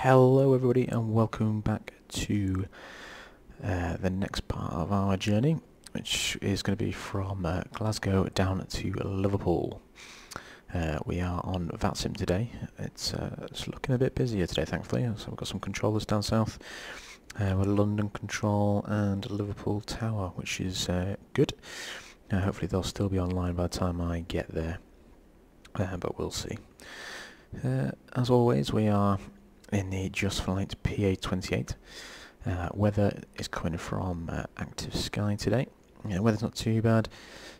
Hello everybody and welcome back to uh, the next part of our journey which is going to be from uh, Glasgow down to Liverpool. Uh, we are on VATSIM today. It's, uh, it's looking a bit busier today thankfully so we've got some controllers down south. Uh, we're London Control and Liverpool Tower which is uh, good. Hopefully they'll still be online by the time I get there but we'll see. as always we are in the Just Flight PA28. Uh, weather is coming from uh, active sky today. Yeah, weather's not too bad.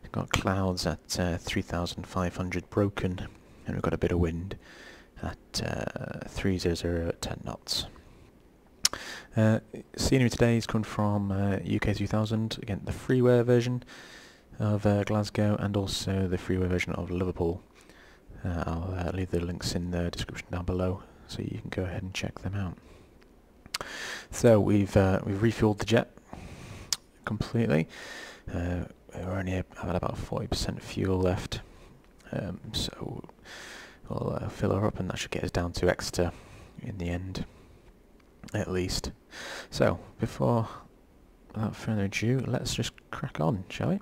We've got clouds at uh, 3,500 broken, and we've got a bit of wind at uh, 300 at 10 knots. Uh, scenery today is coming from UK uh, 3000, again the freeware version of uh, Glasgow and also the freeware version of Liverpool. I'll leave the links in the description down below so you can go ahead and check them out. So we've uh, we've refueled the jet completely. Uh, we're only having about 40% fuel left, um, so we'll uh, fill her up, and that should get us down to Exeter in the end, at least. So before without further ado, let's just crack on, shall we?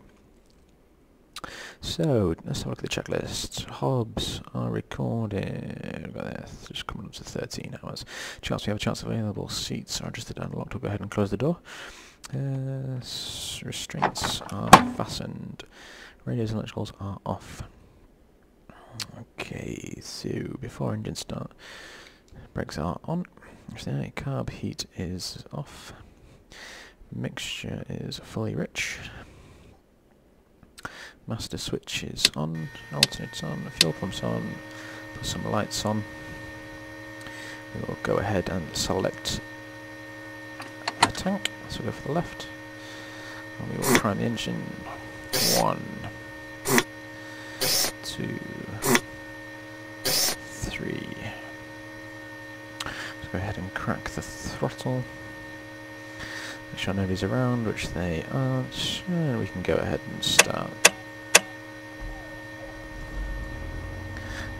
So, let's have a look at the checklist. Hobbs are recorded. Just coming up to 13 hours. Chance we have a chance available. Seats are adjusted and locked. We'll go ahead and close the door. Uh, restraints are fastened. Radios and electricals are off. Okay, so before engine start, brakes are on. Carb heat is off. Mixture is fully rich. Master switch is on, alternates on, fuel pumps on, put some lights on. We'll go ahead and select a tank, so we'll go for the left. And we will prime the engine. One, two, three. Let's go ahead and crack the throttle. Make sure nobody's around, which they aren't. And we can go ahead and start.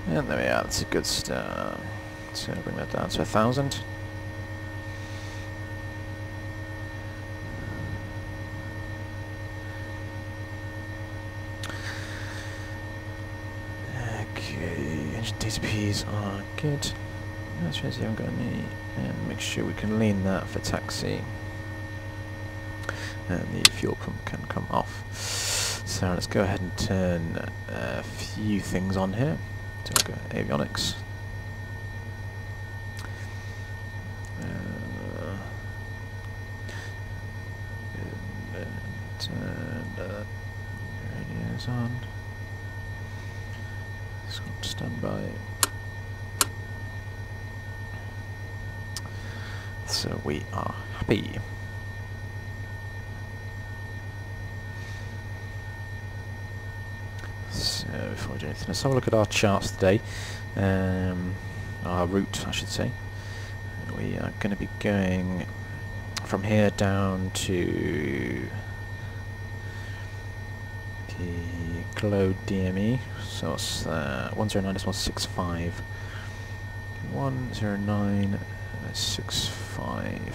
And there we are, that's a good start. So bring that down to a thousand. Okay, engine DCPs are good. That's right, haven't got any. And make sure we can lean that for taxi. And the fuel pump can come off. So let's go ahead and turn a few things on here. Talk avionics. Uh, turn the radios on. It's on standby. So we are happy. Before we do anything, let's have a look at our charts today. Um, our route, I should say. We are going to be going from here down to the Glow DME. So it's uh, 109.65. 109.65.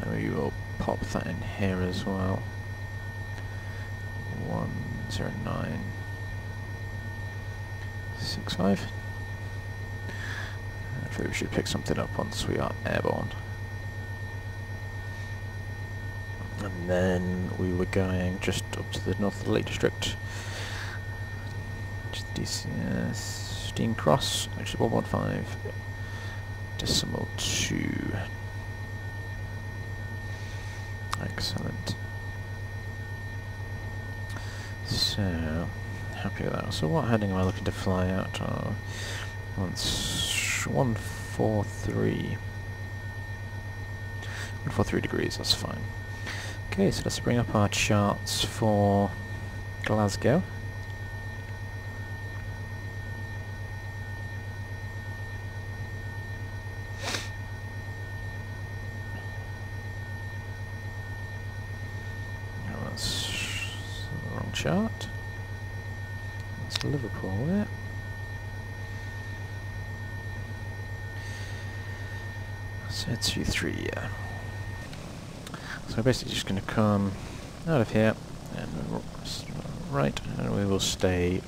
So we will pop that in here as well. One zero nine six five. Hopefully we should pick something up once we are airborne. And then we were going just up to the north of the Lake District. DCS Dean Cross, is 115 decimal 2. Excellent. So, happy with that. So what heading am I looking to fly out of? Once 143. 143 degrees, that's fine. Okay, so let's bring up our charts for Glasgow. chart. Liverpool there. So two, three, yeah. So we're basically just going to come out of here and right, and we will stay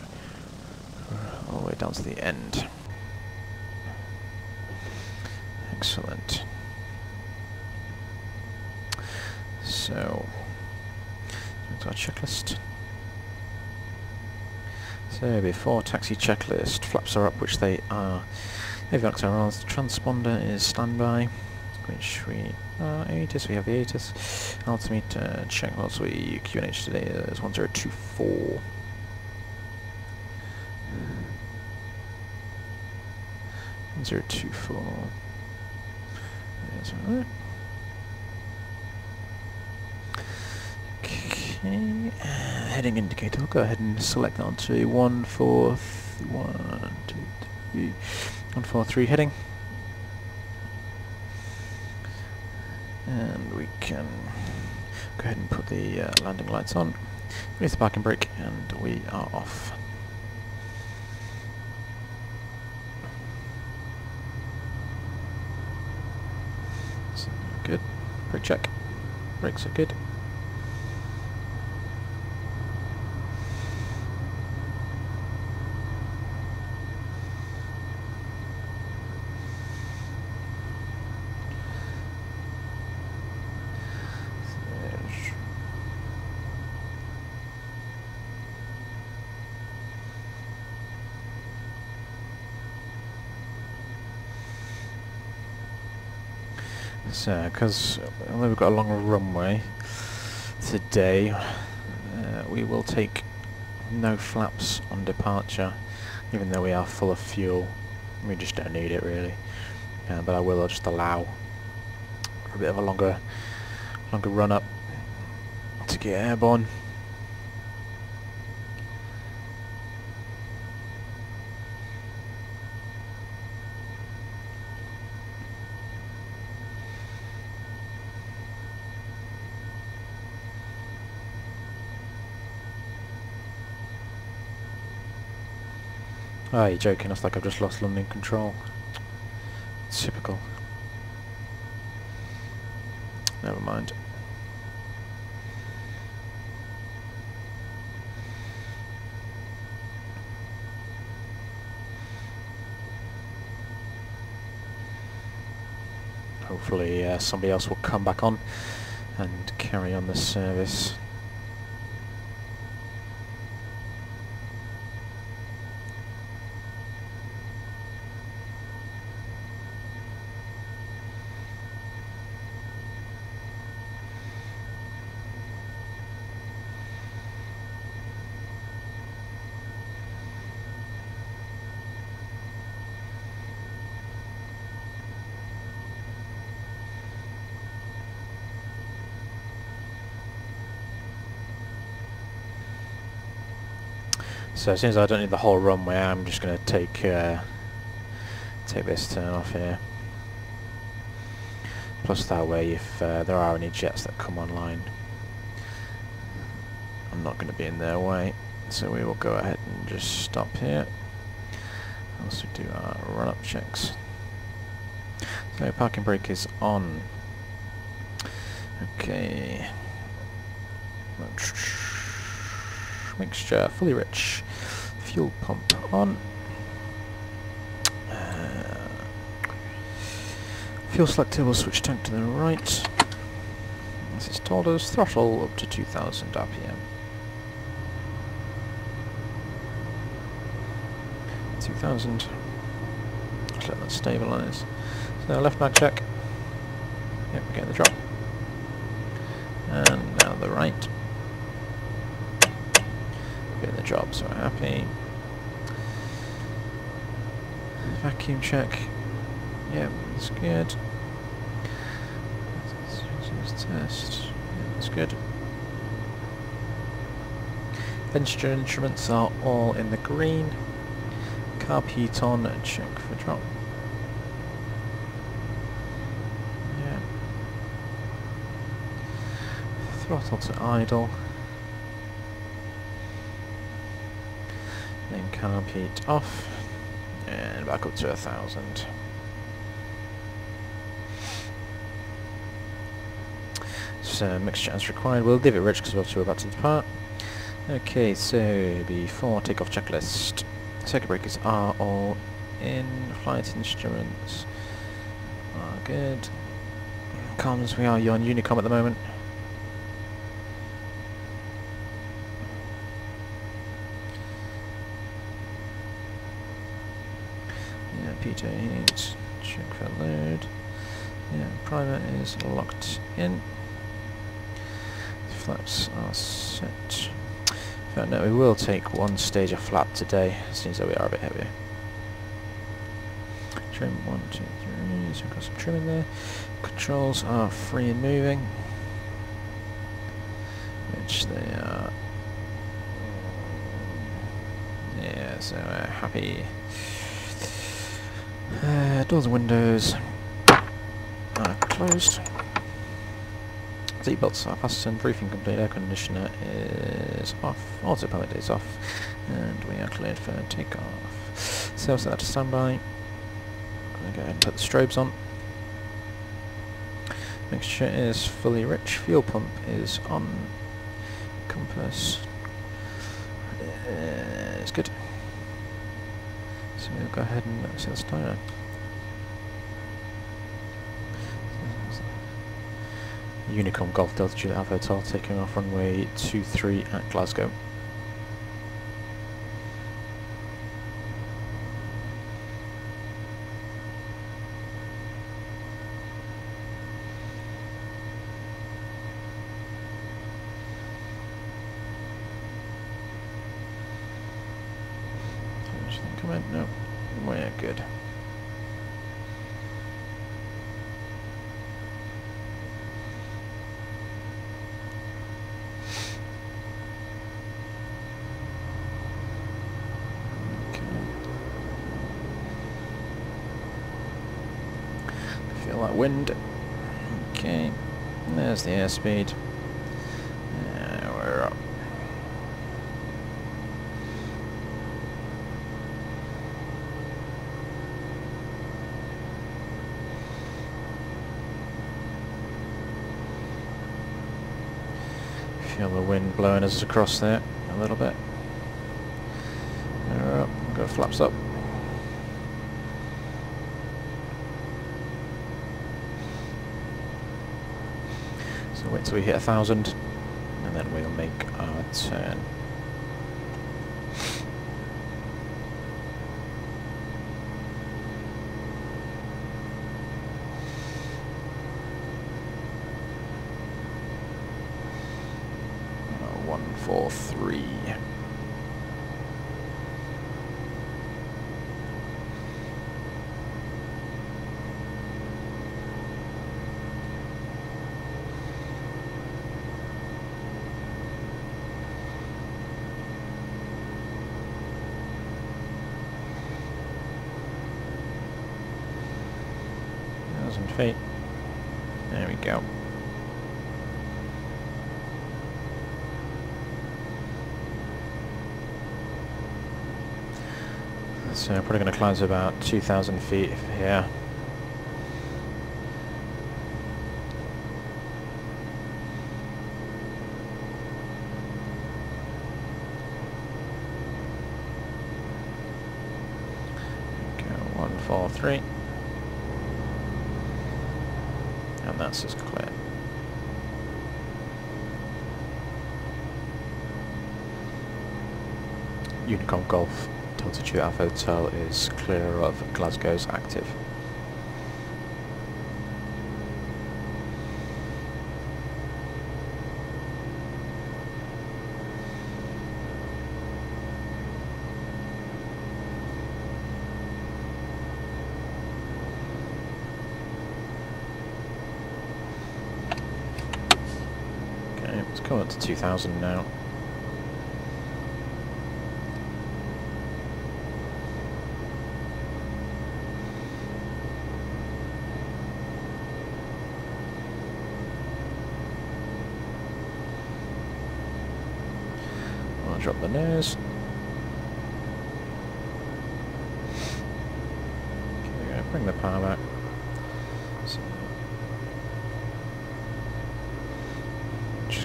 all the way down to the end. Excellent. So, our checklist. So before taxi checklist, flaps are up, which they are. Avionics are on. Transponder is standby, which we uh, ATIS, we have the ATIS. Altimeter check what's we QNH today is 1024. Zero two four. That's right. Okay, uh, heading indicator. We'll go ahead and select that onto one four one two three one four three heading. And we can go ahead and put the uh, landing lights on, release the parking brake, and we are off. So, good. Brake check. Brakes are good. Because we've got a long runway today, uh, we will take no flaps on departure, even though we are full of fuel. We just don't need it really. Uh, but I will just allow for a bit of a longer, longer run up to get airborne. Oh, you're joking. It's like I've just lost London control. typical. Never mind. Hopefully uh, somebody else will come back on and carry on the service. So since I don't need the whole runway, I'm just going to take uh, take this turn off here. Plus that way, if uh, there are any jets that come online, I'm not going to be in their way. So we will go ahead and just stop here. Also do our run-up checks. So parking brake is on. Okay. Mixture fully rich fuel pump on. Uh, fuel selector will switch tank to the right. This is told us throttle up to 2000 RPM. 2000. Let's that stabilise. So left mag check. Yep, we're getting the drop. And now the right. Getting the job, so happy. Vacuum check. Yep, that's good. Test. That's good. Engine instruments are all in the green. Carb heat on check for drop. Yeah. Throttle to idle. Then carb heat off back up to a thousand. So mixture as required. We'll leave it rich because we're about to depart. Okay, so before takeoff checklist. Circuit breakers are all in. Flight instruments are good. Comms, we are on Unicom at the moment. PJ8, check for load. Yeah, primer is locked in. Flaps are set. But no, we will take one stage of flap today, seems that we are a bit heavier. Trim, one, two, three, so we've got some trim in there. Controls are free and moving. Which they are. Yeah, so uh, happy. And windows are closed. Seatbelts are fastened, briefing complete, air conditioner is off, autopilot is off, and we are cleared for takeoff. So set that to standby. I'm going to go ahead and put the strobes on. Mixture is fully rich, fuel pump is on, compass is good. So we'll go ahead and set the starter. Unicom Golf Delta Juliet Alpha taking off runway 23 at Glasgow. Come in, no, we're good. Feel that wind. Okay, there's the airspeed. Uh, we're up. Feel the wind blowing us across there a little bit. We're up, go flaps up. So wait till we hit a thousand, and then we'll make our turn. Uh, One, four, three. Thousand feet. There we go. So probably going to climb to about 2,000 feet here. Go one, four, three. And that's just clear. Unicom Golf Delta Two Alpha Hotel is clear of Glasgow's active. Okay, let's go up to 2000 now. I'll drop the nose. Okay, go, bring the power back. So,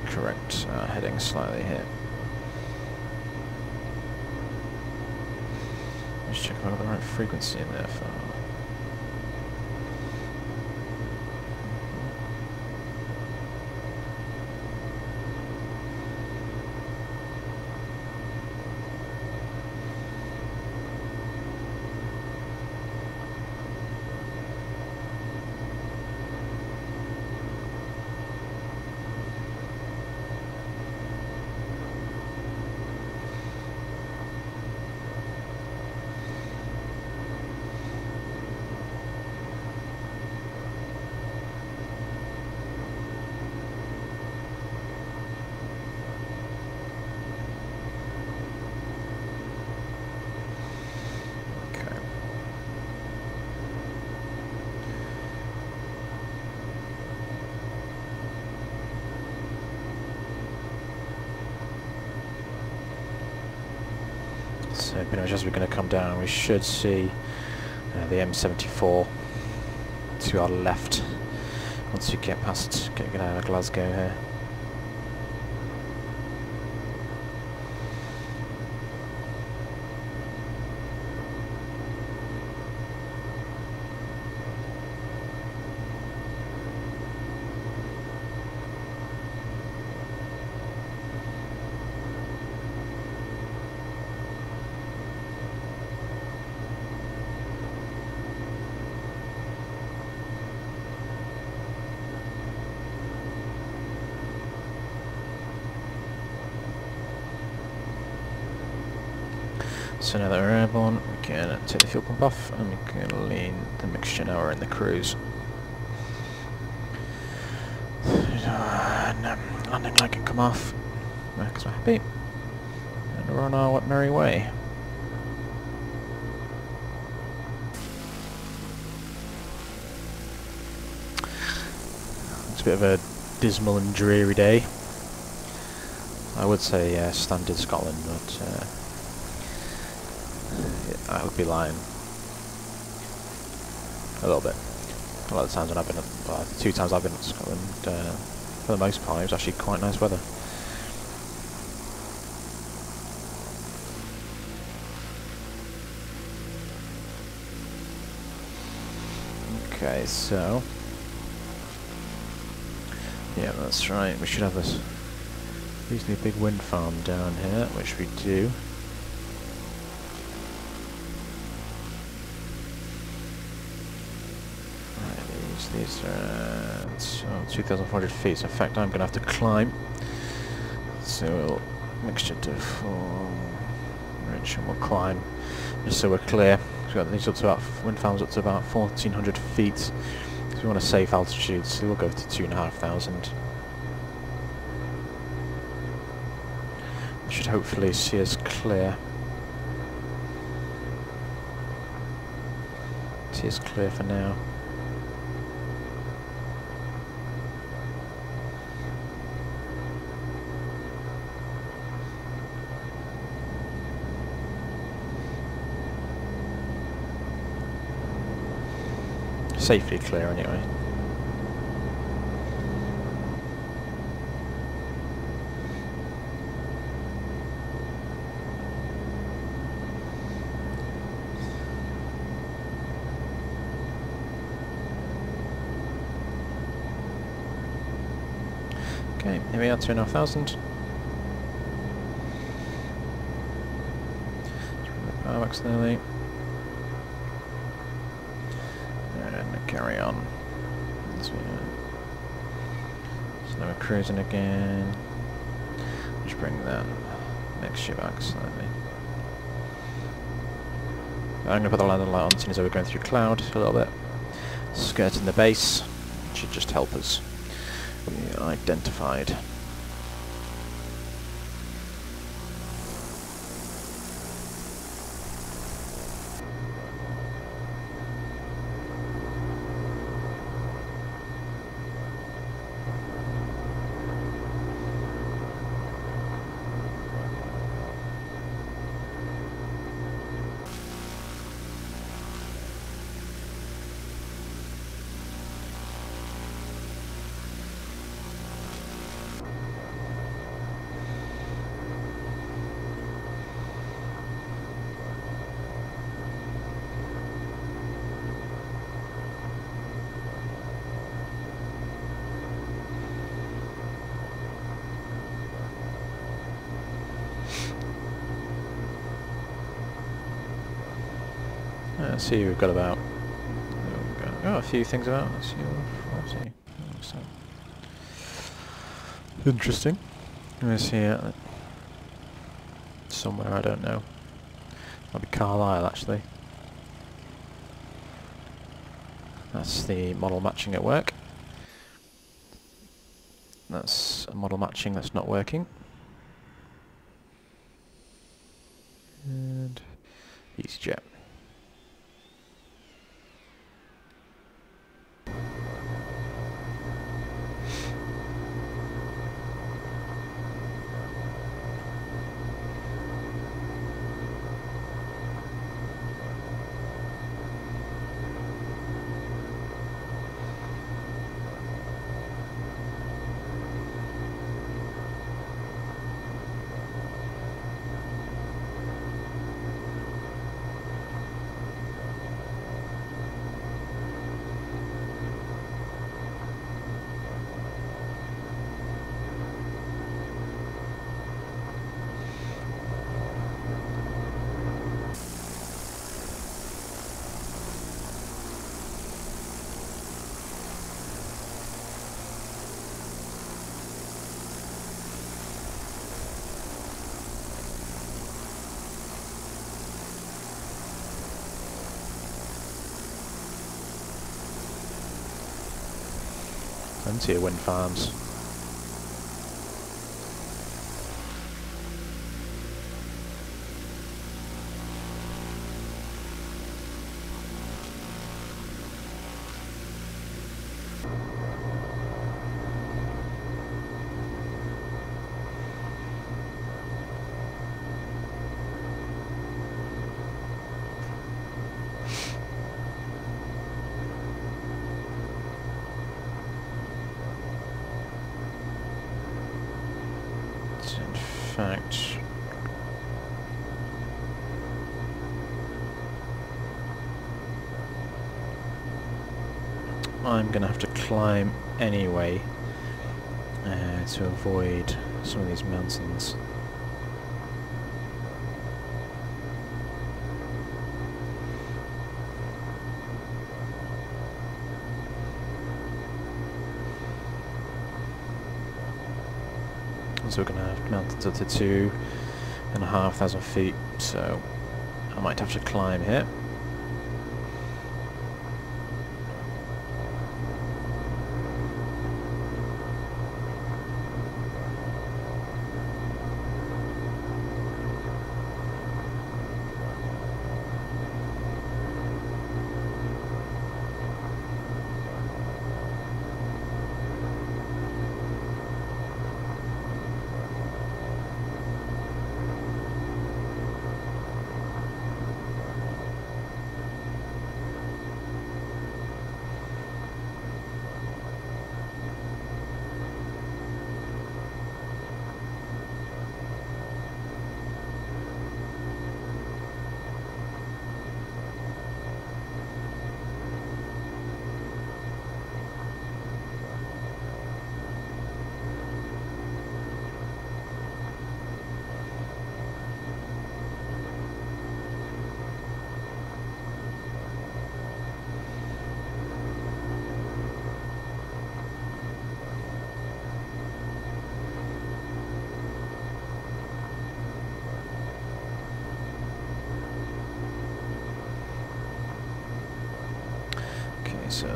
correct uh, heading slightly here. Just check if I've got the right frequency in there for... Okay. So pretty much as we're going to come down, we should see uh, the M74 to our left once we get past getting out of Glasgow here. We're airborne, we can take the fuel pump off and we can lean the mixture now we're in the cruise. And um, landing light can come off because we're happy. And we're on our merry way. It's a bit of a dismal and dreary day. I would say uh, standard Scotland, but uh, I would be lying. A little bit. A lot of times when I've been, at, two times I've been to Scotland, uh, for the most part, it was actually quite nice weather. Okay, so yeah, that's right. We should have this reasonably big wind farm down here, which we do. These, are uh, so 2,400 feet. In fact, I'm going to have to climb. So we'll mixture to form rich and we'll climb just so we're clear. We've got these up to about wind farms up to about 1,400 feet. So we want a safe altitude, so we'll go to two and a half thousand. Should hopefully see us clear. See us clear for now. Safely clear anyway. Okay, here we are, two and a half thousand. Power max nearly. And carry on. So, so now we're cruising again. Just bring that mixture back slightly. I'm going to put the landing light on as we're going through cloud a little bit. Skirting the base should just help us. We identified. See, we've got about oh, we've got, oh, a few things about. Let's see. Let's see. So, interesting. Let's see. Uh, somewhere I don't know. Might be Carlisle actually. That's the model matching at work. That's a model matching that's not working. And EasyJet. Plenty wind farms. In fact... I'm going to climb anyway uh, to avoid some of these mountains. So we're going to have mountains up to two and a half thousand feet, so I might have to climb here.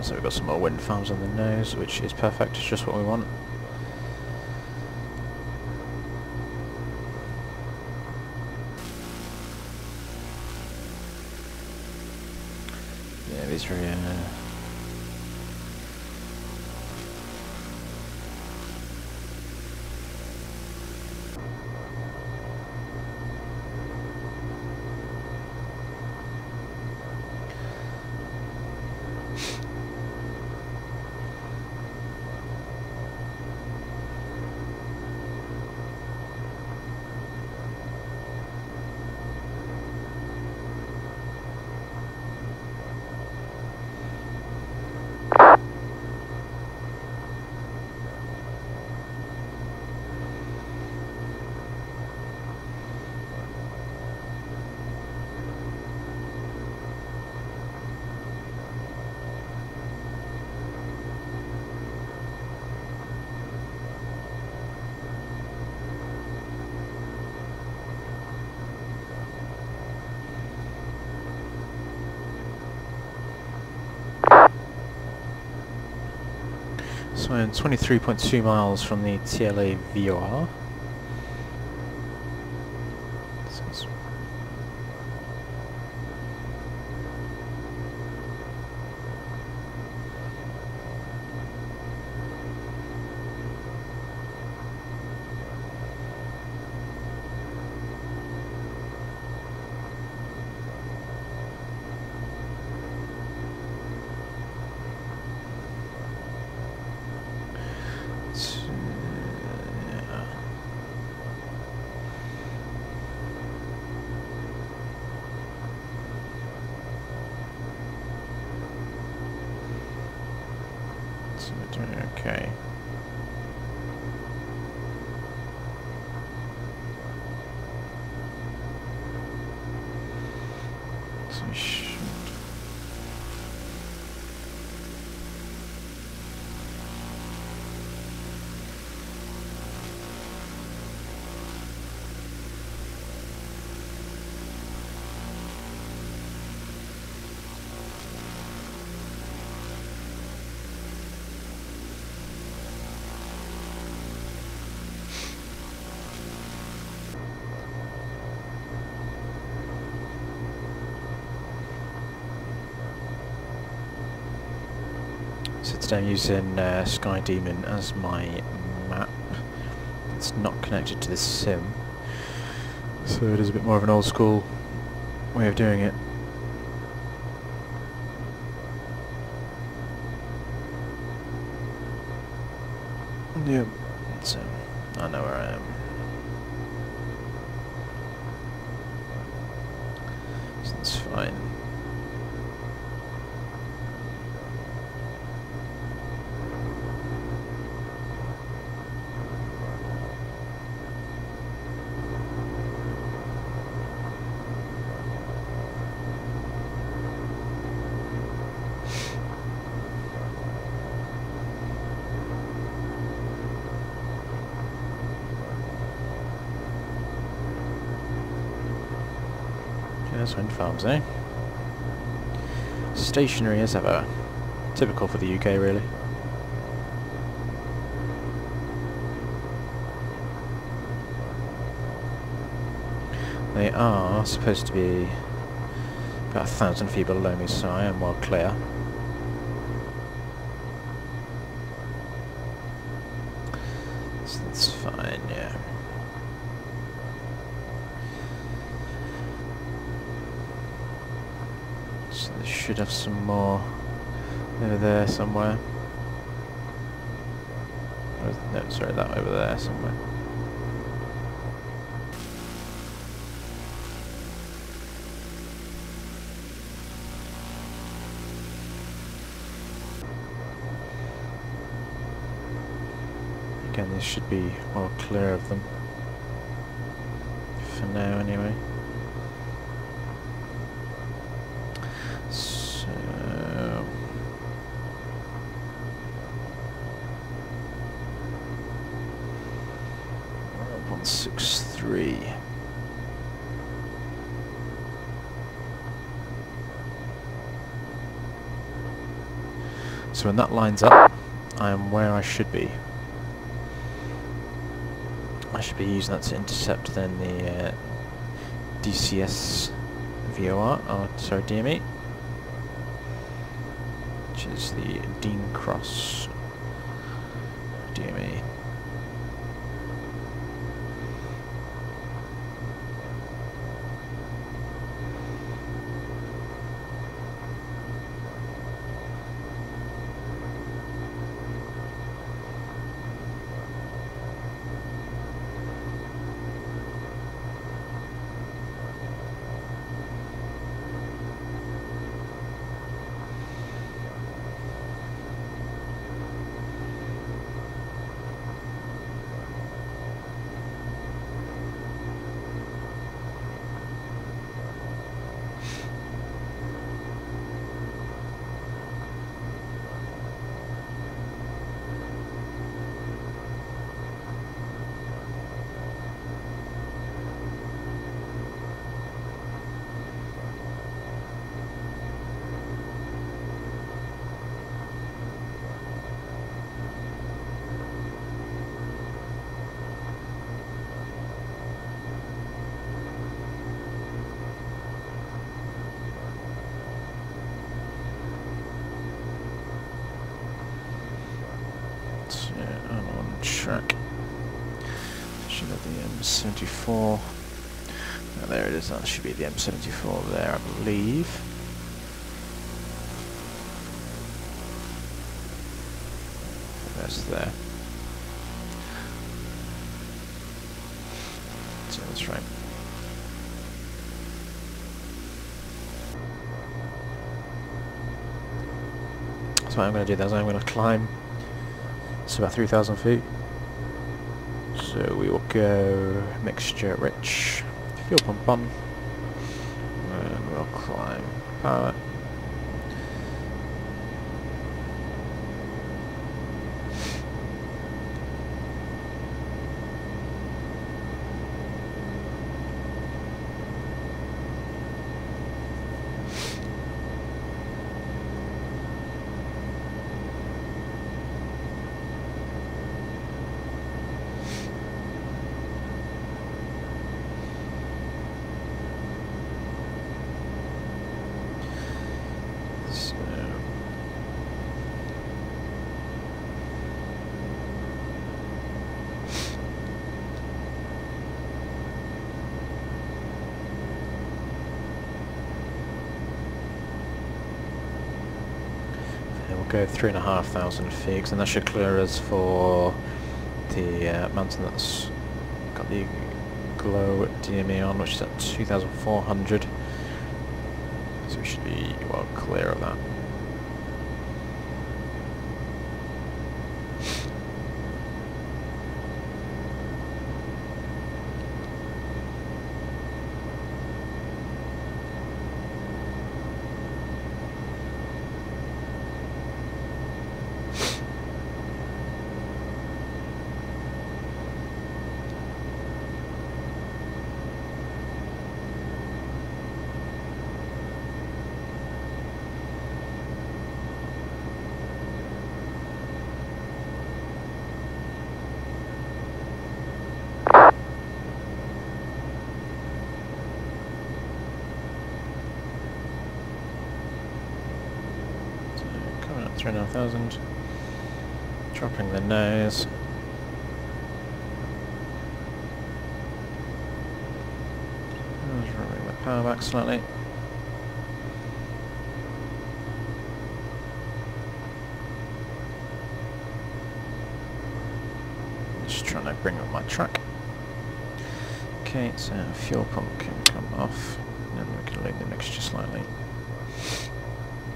So we've got some more wind farms on the nose, which is perfect, it's just what we want. Yeah, these are... Uh, So I'm 23.2 miles from the TLA VOR. Today I'm using uh, SkyDemon as my map. It's not connected to the sim, so it is a bit more of an old school way of doing it. Yep, so I know where I am. So that's fine. Wind farms, eh? Stationary as ever. Typical for the UK, really. They are supposed to be about a thousand feet below me, so I am well clear. So that's fine, yeah. So they should have some more over there somewhere. No, sorry, that over there somewhere. Again, this should be well clear of them. For now, anyway. So... One six three. When that lines up, I am where I should be. I should be using that to intercept then the uh, DCS VOR, oh sorry DME, which is the Dean Cross what I'm going to do is I'm going to climb. It's about 3,000 feet. So we will go mixture rich, fuel pump on, and we'll climb power. So and we'll go three and a half thousand figs and that should clear us for the uh, mountain that's got the glow DME on, which is at 2,400. So we should be well clear of that. thousand Dropping the nose. Just was the power back slightly. Just trying to bring up my track. Okay, so fuel pump can come off, and then we can load the mixture slightly.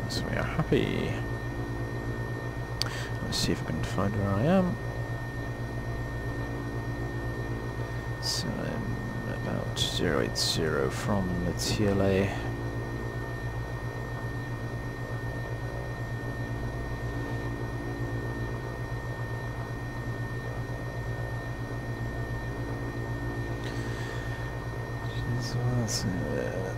So we are happy. See if I can find where I am. So I'm about 080 from the TLA. Uh,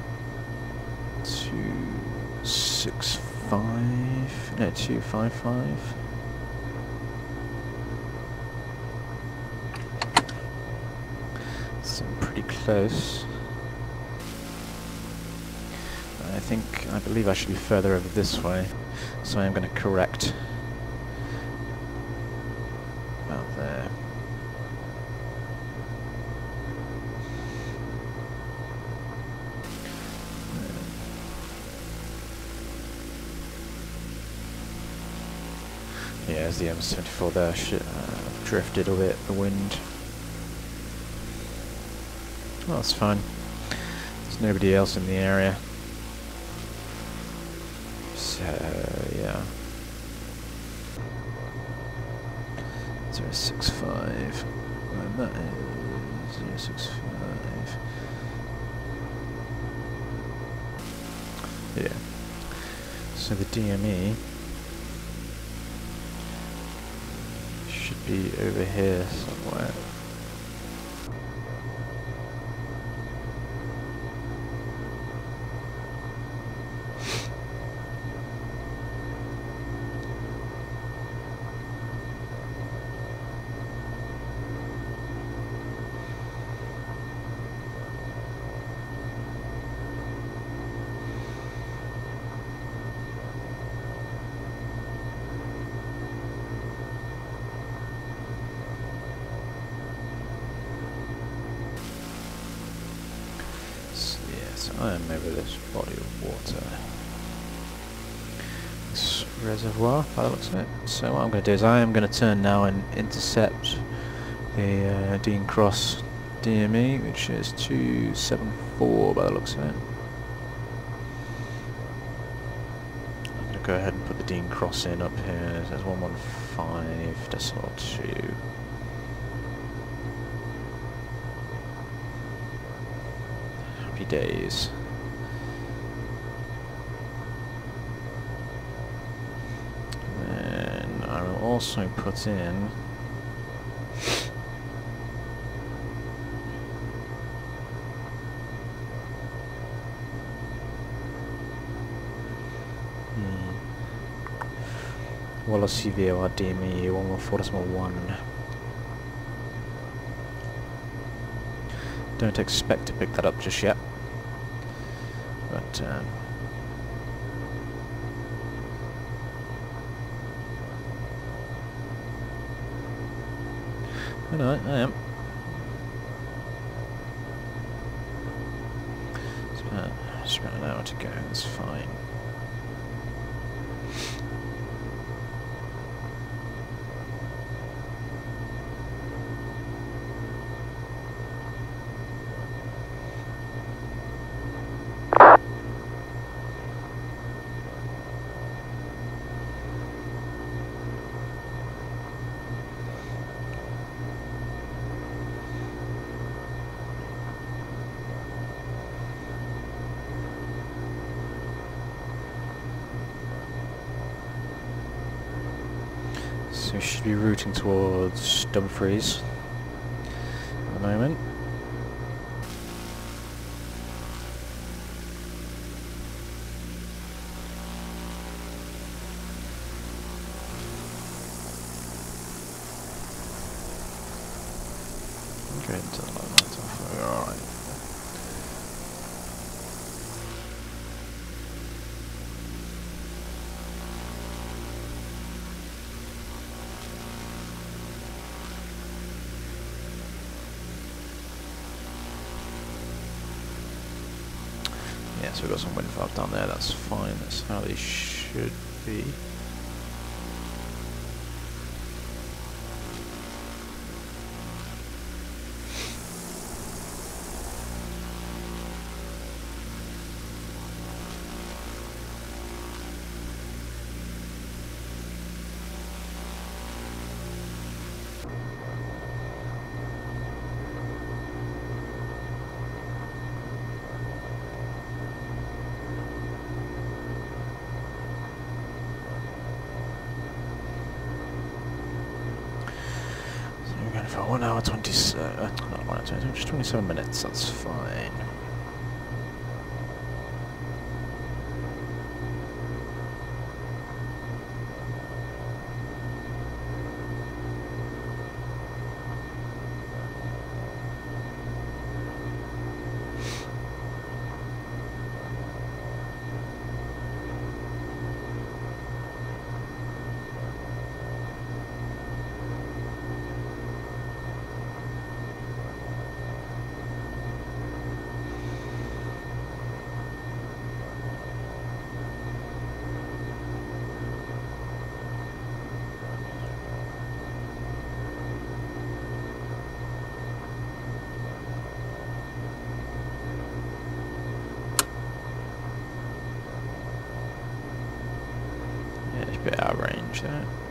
two six five no two five five. So pretty close. I think I believe I should be further over this way, so I'm going to correct about there. Yeah, as the M74 there uh, drifted a bit, the wind. Well, that's fine. There's nobody else in the area. So, yeah. 065. And that is 065. Yeah. So the DME should be over here somewhere. swim over this body of water. This reservoir, by the looks of it. So what I'm going to do is I am going to turn now and intercept the uh, Dean Cross DME, which is 274 by the looks of it. I'm going to go ahead and put the Dean Cross in up here. It says 115.2. 90 days. And I will also put in hmm. Wallasey DME 114.1. Don't expect to pick that up just yet. I know I am. It's about, it's about an hour to go, that's fine. So we routing towards Dumfries at the moment. Go into the line, alright. Yeah, so we've got some wind fog down there, that's that's how just 27 minutes, that's fine. Yeah, it's a bit out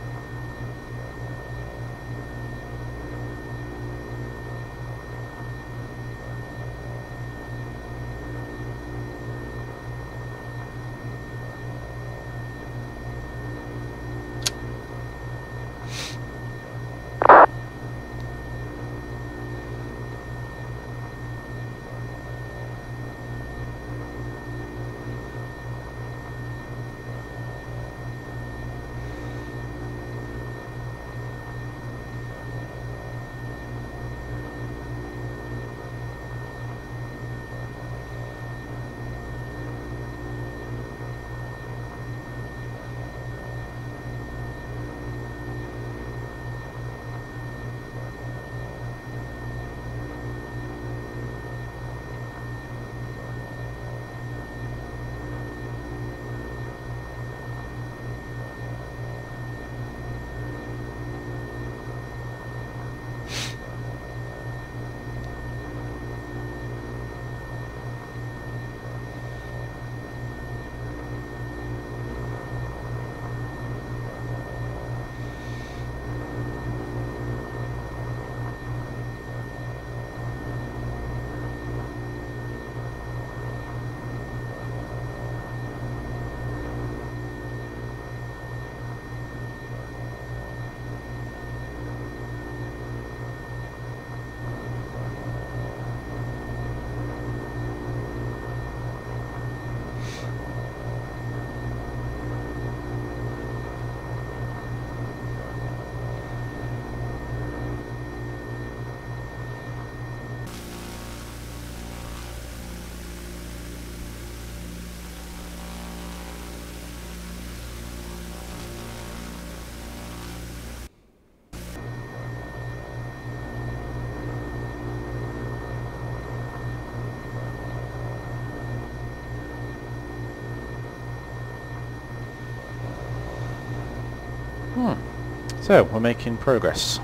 So, we're making progress.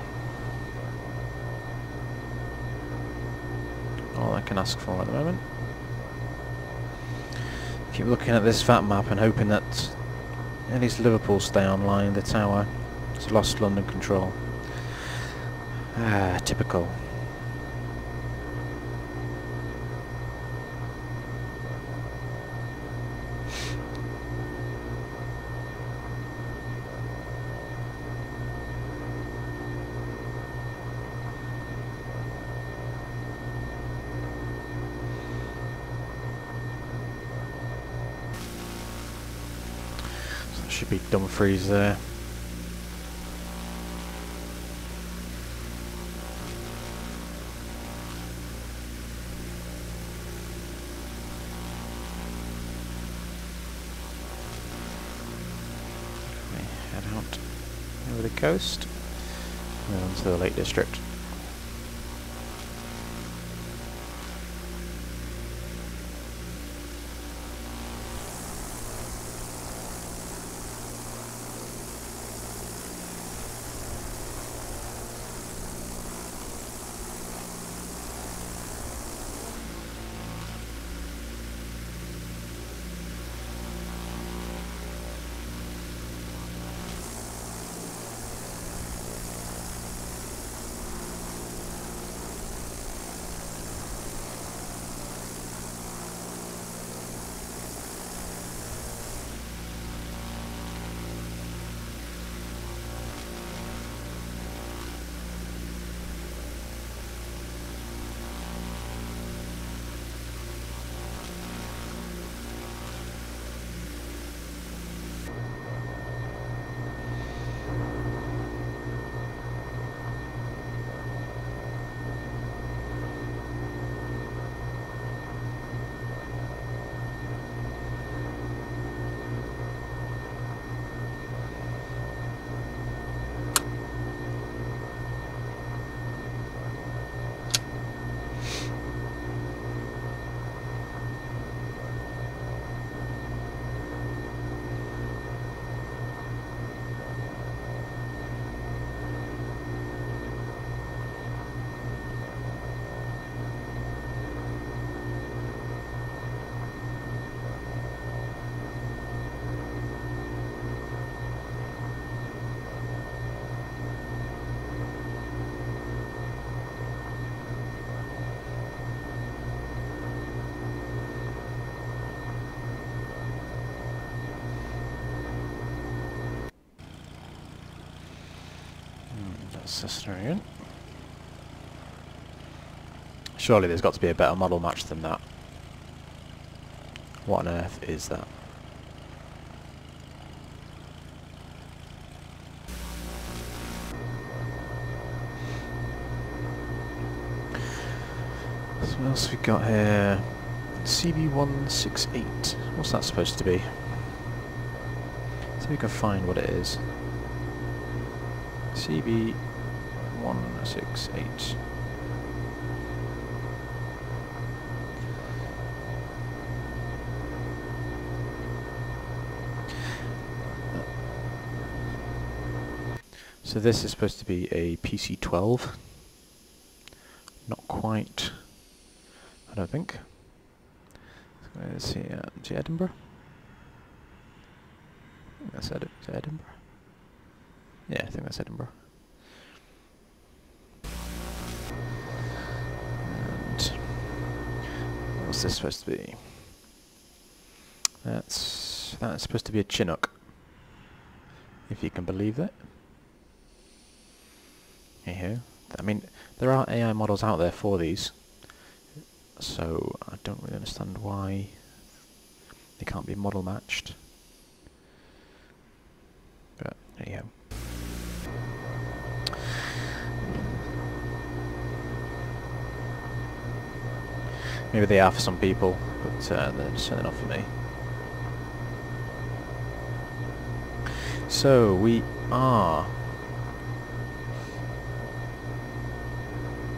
All I can ask for at the moment. Keep looking at this fat map and hoping that at least Liverpool stay online, the tower. It's lost London control. Ah, typical. Dumfries there. Head out over the coast and on to the Lake District. That's. Surely there's got to be a better model match than that. What on earth is that? So what else we got here? CB168. What's that supposed to be? See if we can find what it is. CB168. So this is supposed to be a PC-12. Not quite, I don't think. Let's see, uh, is it Edinburgh? I think that's it Edinburgh. Yeah, I think that's Edinburgh. Supposed to be? That's that's supposed to be a Chinook. If you can believe that. Hey I mean, there are AI models out there for these, so I don't really understand why they can't be model matched. But anyhow. Maybe they are for some people, but uh, they're certainly not for me. So we are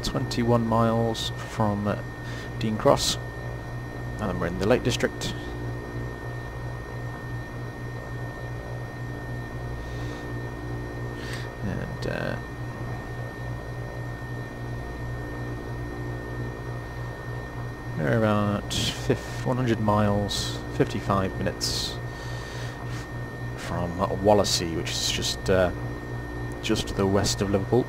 21 miles from Dean Cross, and we're in the Lake District. uh, we're about 100 miles, 55 minutes from Wallasey, which is just uh, just to the west of Liverpool.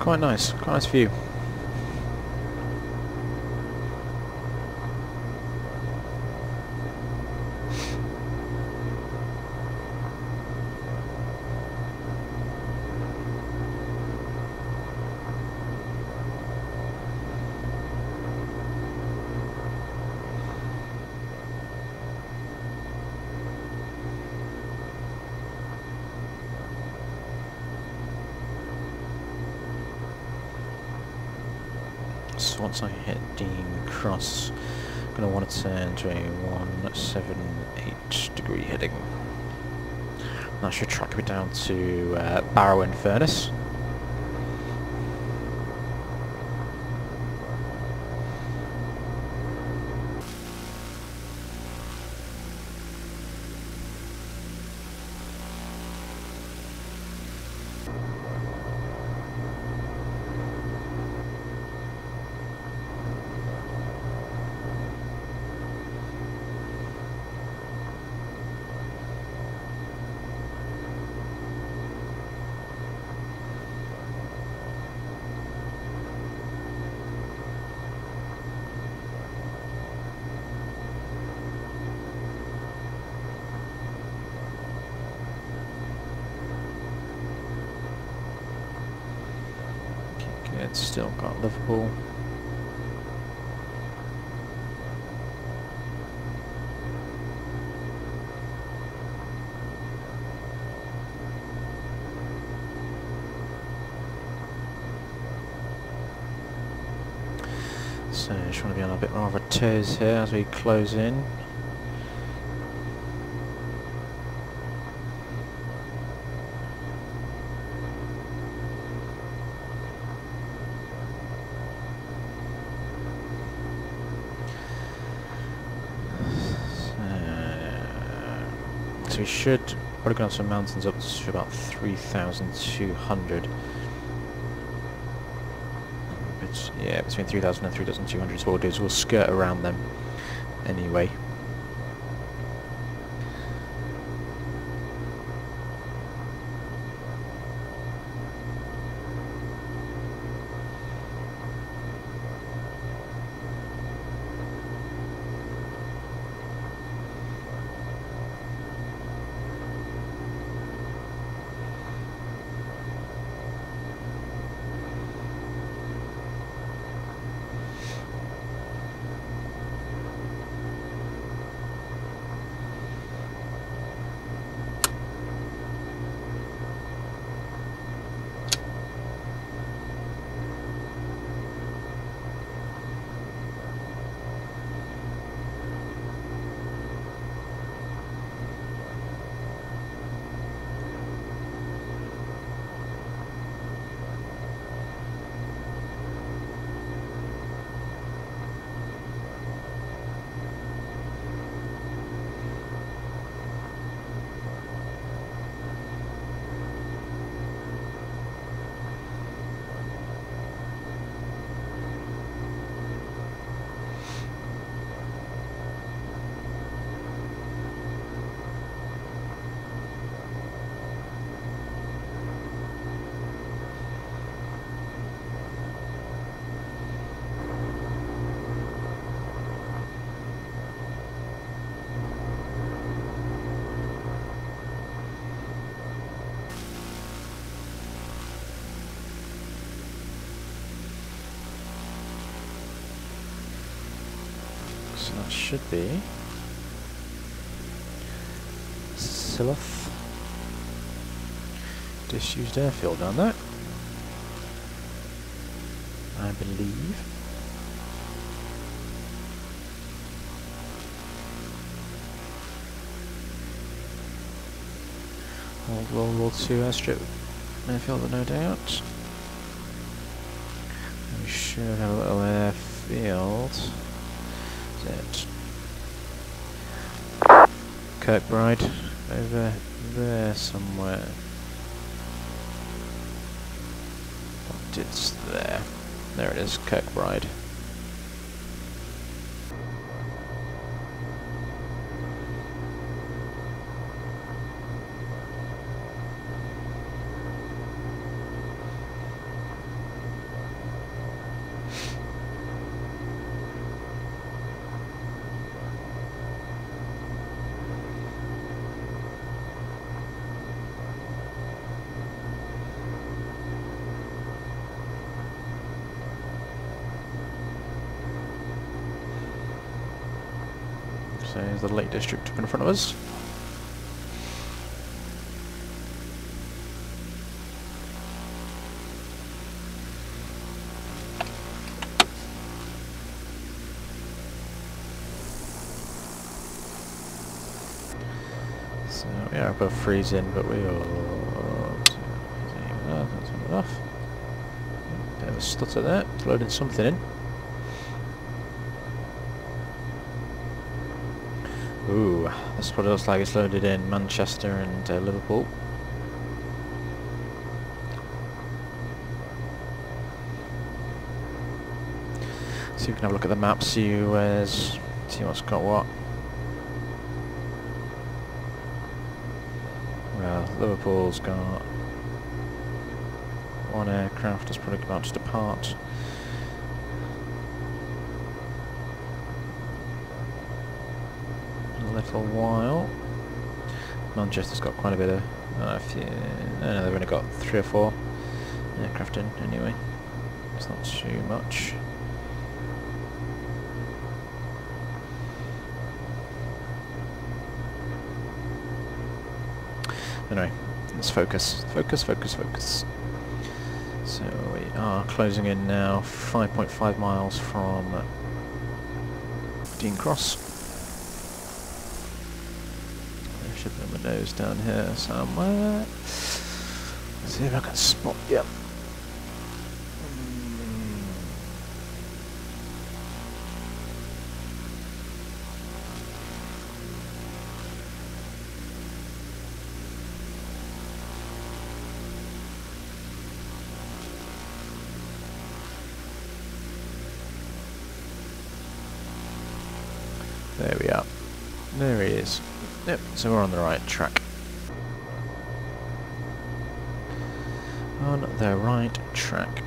Quite nice, quite nice view. Me down to uh, Barrow in Furness. Okay, it's still got Liverpool. So just want to be on a tears here as we close in. So, we should probably go on some mountains up to about 3,200. Which, yeah, between 3,000 and 3,200. So what we'll do is we'll skirt around them anyway. Should be Silloth disused airfield down there. I believe. Old World War II airstrip airfield, no doubt. We should have a little airfield. Is it Kirkbride over there somewhere? It's there? There it is, Kirkbride. So there's the Lake District in front of us. So we are above freezing, but we are... That's not enough. Bit of a stutter there, loading something in. That's what it looks like it's loaded in Manchester and uh, Liverpool. So you can have a look at the map, see where's, see what's got what. Well, Liverpool's got one aircraft that's probably about to depart. A little while. Manchester's got quite a bit of, uh, few, no, they've only got three or four aircraft in anyway. It's not too much. Anyway, let's focus. Focus, focus, focus. So we are closing in now 5.5 miles from Dean Cross. Windows down here somewhere. Let's see if I can spot. Yep. There we are. There he is. Yep, so we're on the right track. On the right track.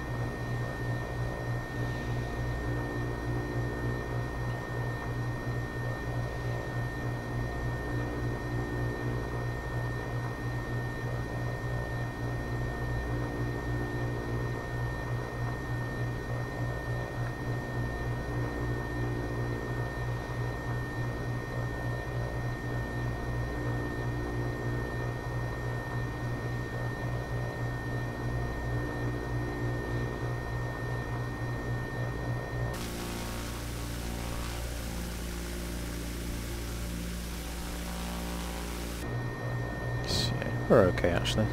So, yeah, we're okay actually.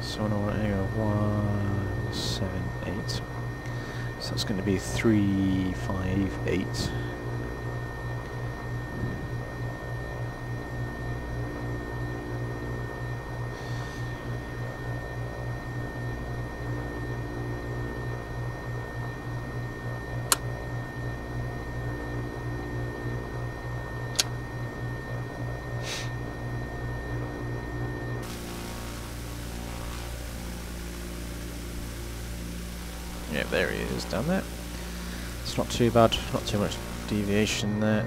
So no, hang on, one, seven, eight. So that's going to be three, five, eight. Down there. It's not too bad, not too much deviation there.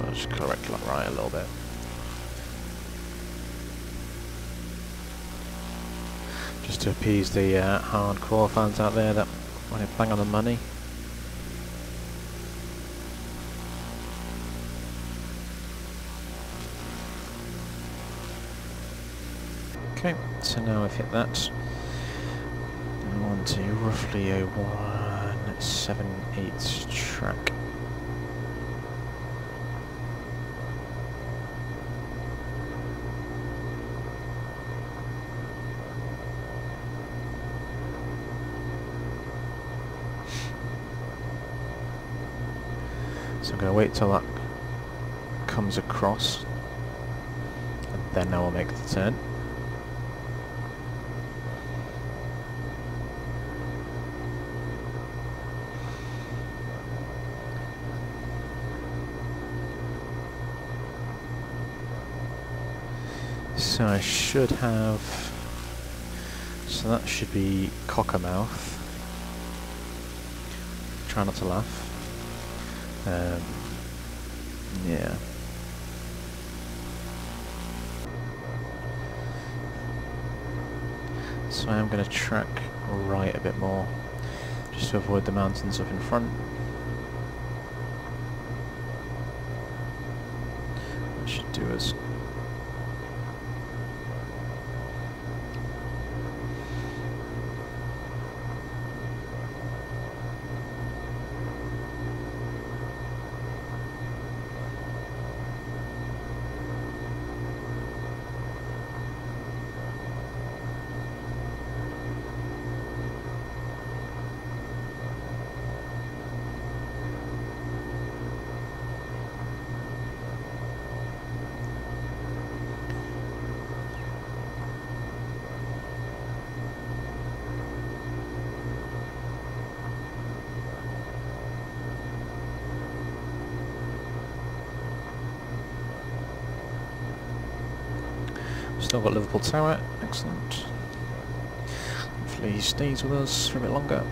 I'll just correct that right a little bit. Just to appease the uh, hardcore fans out there that want to bang on the money. Okay, so now I've hit that. I'm to roughly a 178 track. So I'm going to wait till that comes across and then I will make the turn. I should have... So that should be Cockermouth. Try not to laugh. Um, yeah. So I am going to track right a bit more, just to avoid the mountains up in front. That should do us 'Still got Liverpool Tower, excellent. Hopefully he stays with us for a bit longer.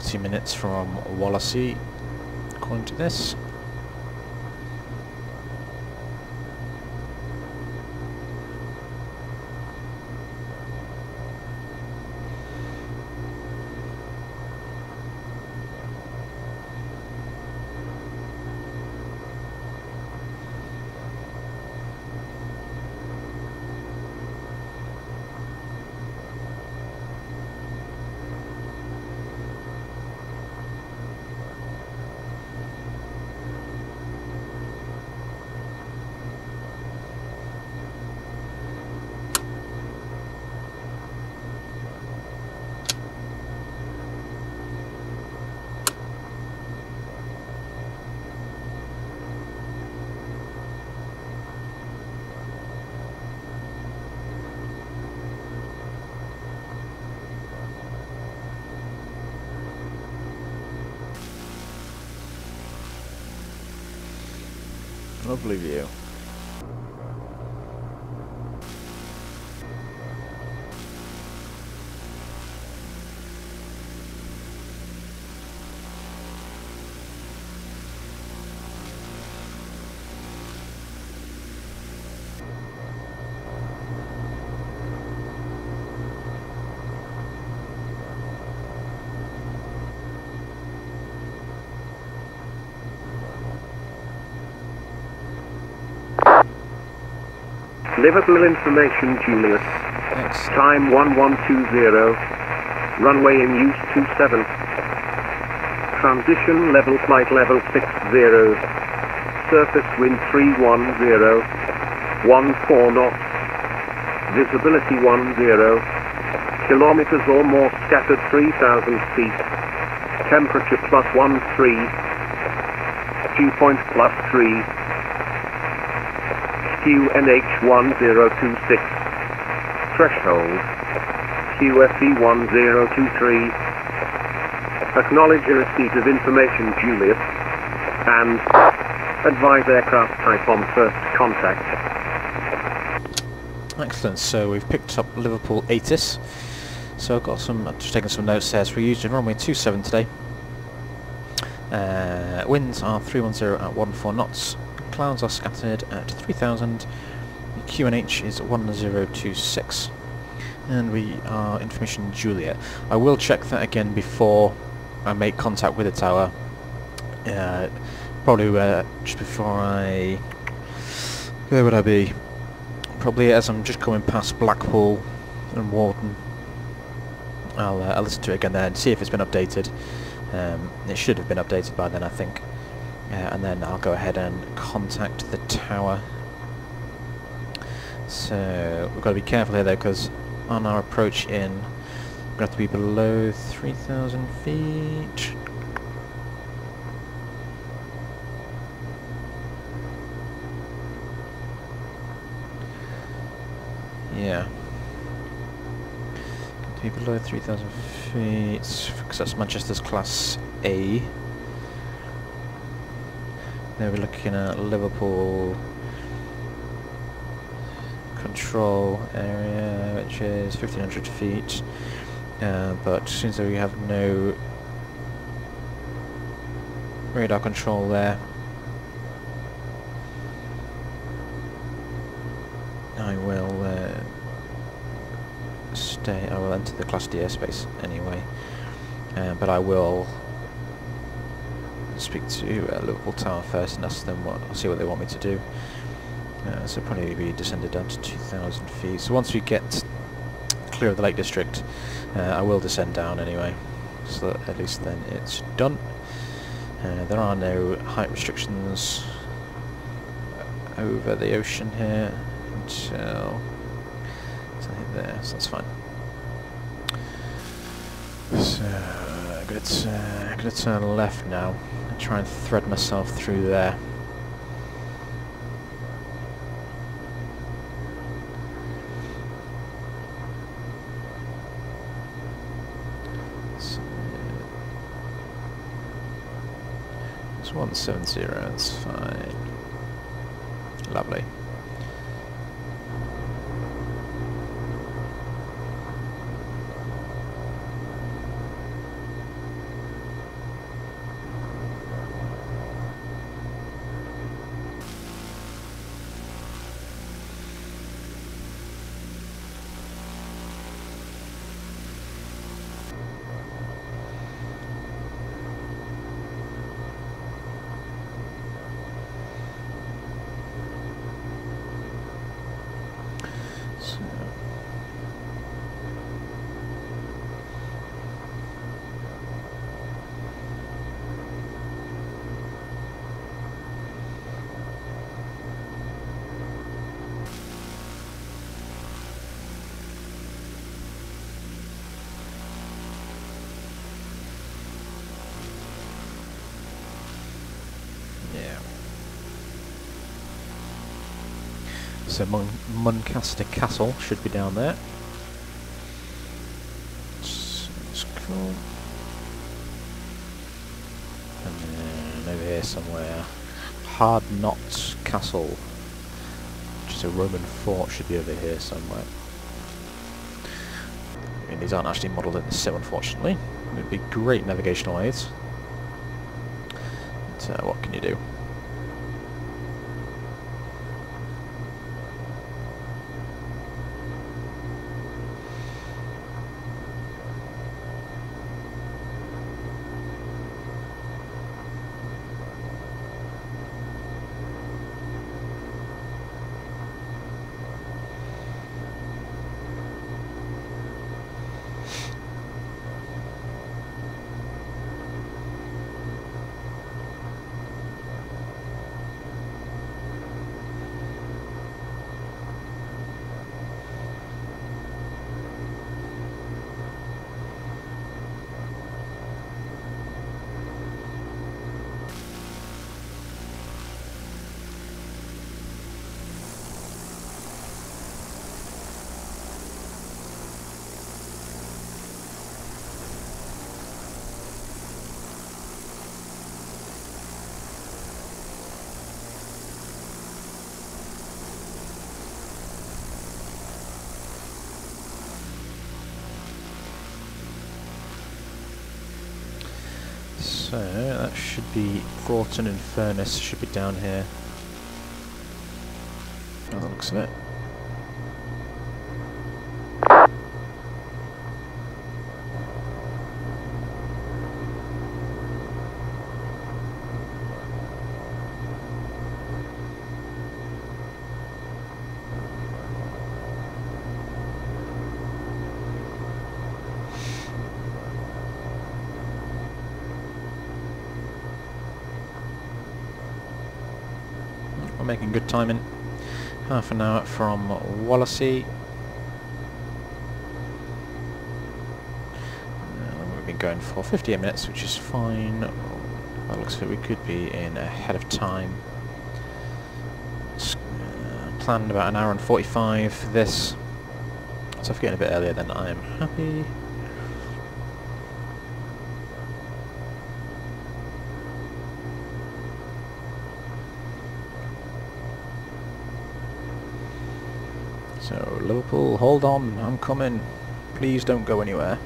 40 minutes from Wallasey, according to this. 'Ll Liverpool information, Juliet. That's Time 1120. Runway in use 27. Transition level flight level 60. Surface wind 310. 14 knots. Visibility 10. Kilometers or more scattered 3000 feet. Temperature plus 13. Dew point plus 3. QNH 1026. Threshold. QFE 1023. Acknowledge receipt of information, Juliet. And advise aircraft type on first contact. Excellent. So we've picked up Liverpool ATIS. So I've got some, I've just taken some notes there. So we're using runway 27 today. Uh, winds are 310 at 14 knots. Clouds are scattered at 3000. QNH is 1026. And we are information Juliet. I will check that again before I make contact with the tower. Uh, probably uh, just before I... Where would I be? Probably as I'm just coming past Blackpool and Warton. I'll, uh, I'll listen to it again there and see if it's been updated. Um, it should have been updated by then, I think. Uh, and then I'll go ahead and contact the tower. So we've got to be careful here though, because on our approach in, we're going to have to be below 3,000 feet. Yeah. Be below 3,000 feet, because that's Manchester's Class A. Now we're looking at Liverpool control area, which is 1,500 feet. Uh, but since we have no radar control there, I will uh, stay. I will enter the Class D airspace anyway, uh, but I will speak to uh, Liverpool Tower first and ask them what. see what they want me to do. Uh, so probably be descended down to 2,000 feet. So once we get clear of the Lake District, uh, I will descend down anyway. So at least then it's done. Uh, there are no height restrictions over the ocean here until something there, so that's fine. So I'm uh, gonna turn left now try and thread myself through there. So, it's 170, that's fine. Lovely. So Mun Muncaster Castle should be down there. Cool. And then over here somewhere, Hard Knot Castle, which is a Roman fort, should be over here somewhere. I mean, these aren't actually modelled in the sim, unfortunately. It would be great navigational aids. But, uh, what can you do? So that should be Broughton in Furness should be down here. By the looks of it. Good timing. Half an hour from Wallasey. Uh, we've been going for 58 minutes, which is fine. The looks it, we could be in ahead of time. Uh, planned about an hour and 45 for this. So if getting a bit earlier, then I am happy. So Liverpool, hold on, I'm coming. Please don't go anywhere.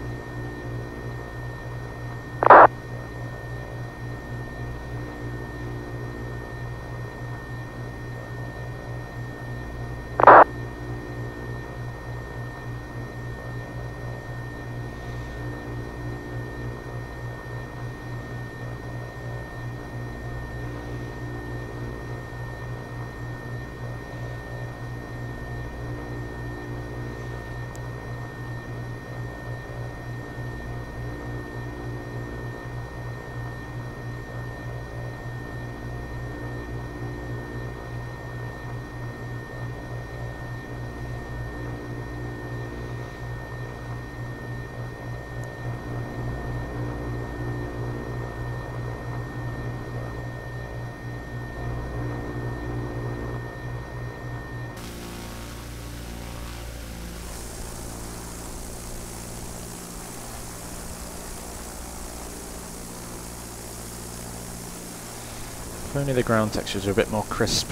Only the ground textures are a bit more crisp.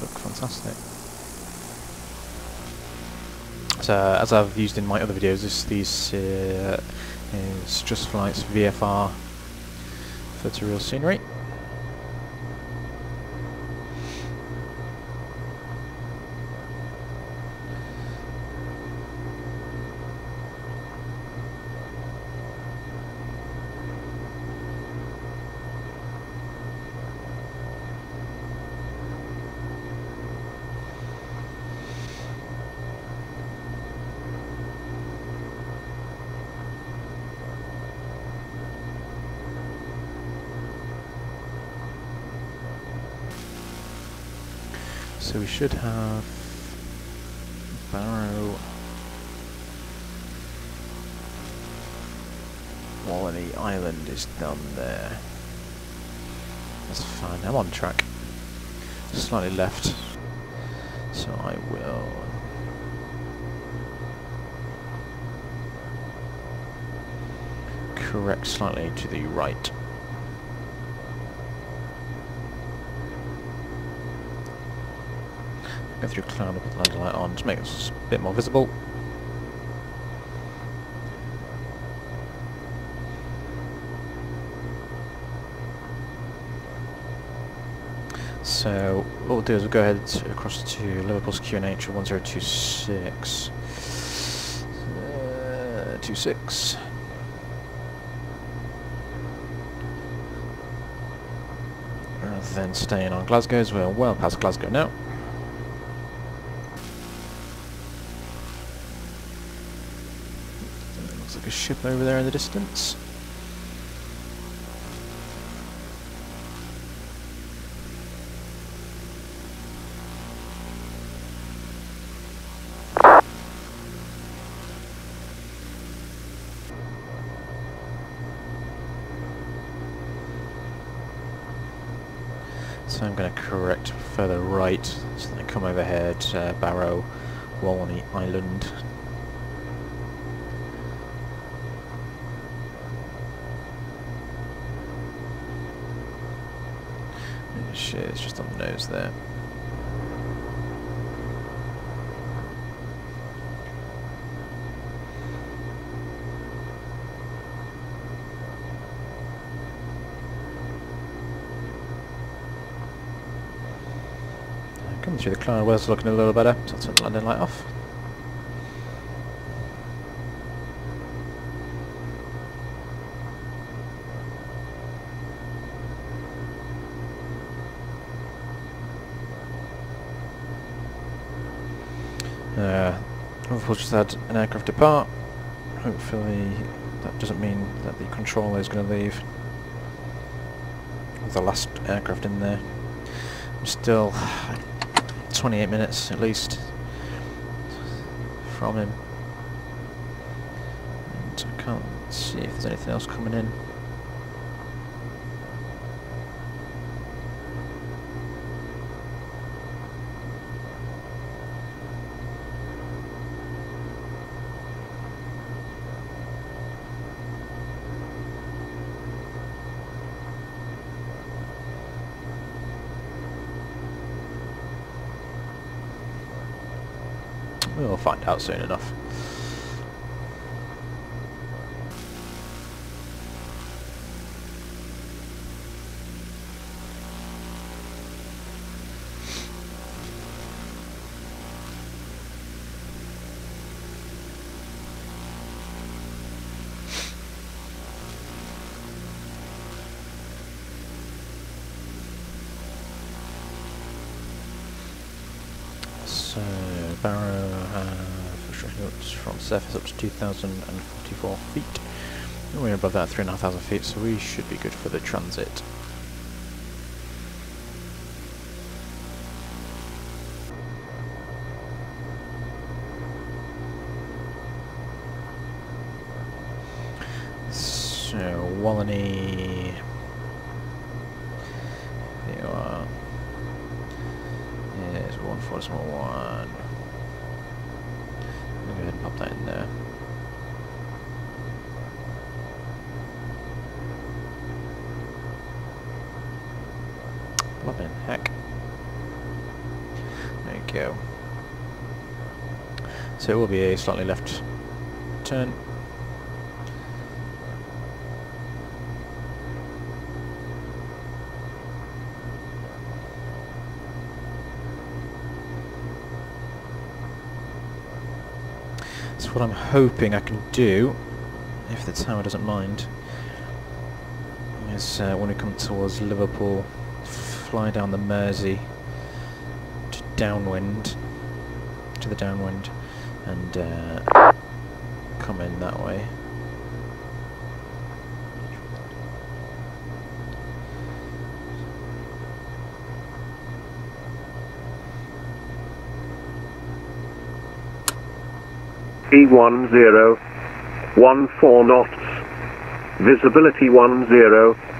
Look fantastic. So, as I've used in my other videos, this these uh, is Just Flight's VFR photoreal scenery. So we should have Barrow, Walney Island is done there. That's fine. I'm on track. Slightly left, so I will. Correct slightly to the right. Go through cloud put the laser light on to make this a bit more visible. So what we'll do is we'll go ahead across to Liverpool's QNH 1026. Uh, 26. Rather than staying on Glasgow's, we're well past Glasgow now. Ship over there in the distance. So I'm going to correct further right, so then I come overhead, uh, Barrow, Walney Island. shit, it's just on the nose there. Coming through the cloud, weather's looking a little better, so I'll turn the landing light off. Just had an aircraft depart. Hopefully that doesn't mean that the controller is going to leave. With the last aircraft in there. I'm still 28 minutes at least from him. And I can't see if there's anything else coming in. Out soon enough. Surface up to 2,044 feet. We're above that 3,500 feet, so we should be good for the transit. So, Walney... Flippin' heck. There you go. So it will be a slightly left turn. So what I'm hoping I can do, if the tower doesn't mind, is uh, when we come towards Liverpool, fly down the Mersey to downwind, to the downwind, and uh, come in that way. E10, 14 knots. Visibility 10.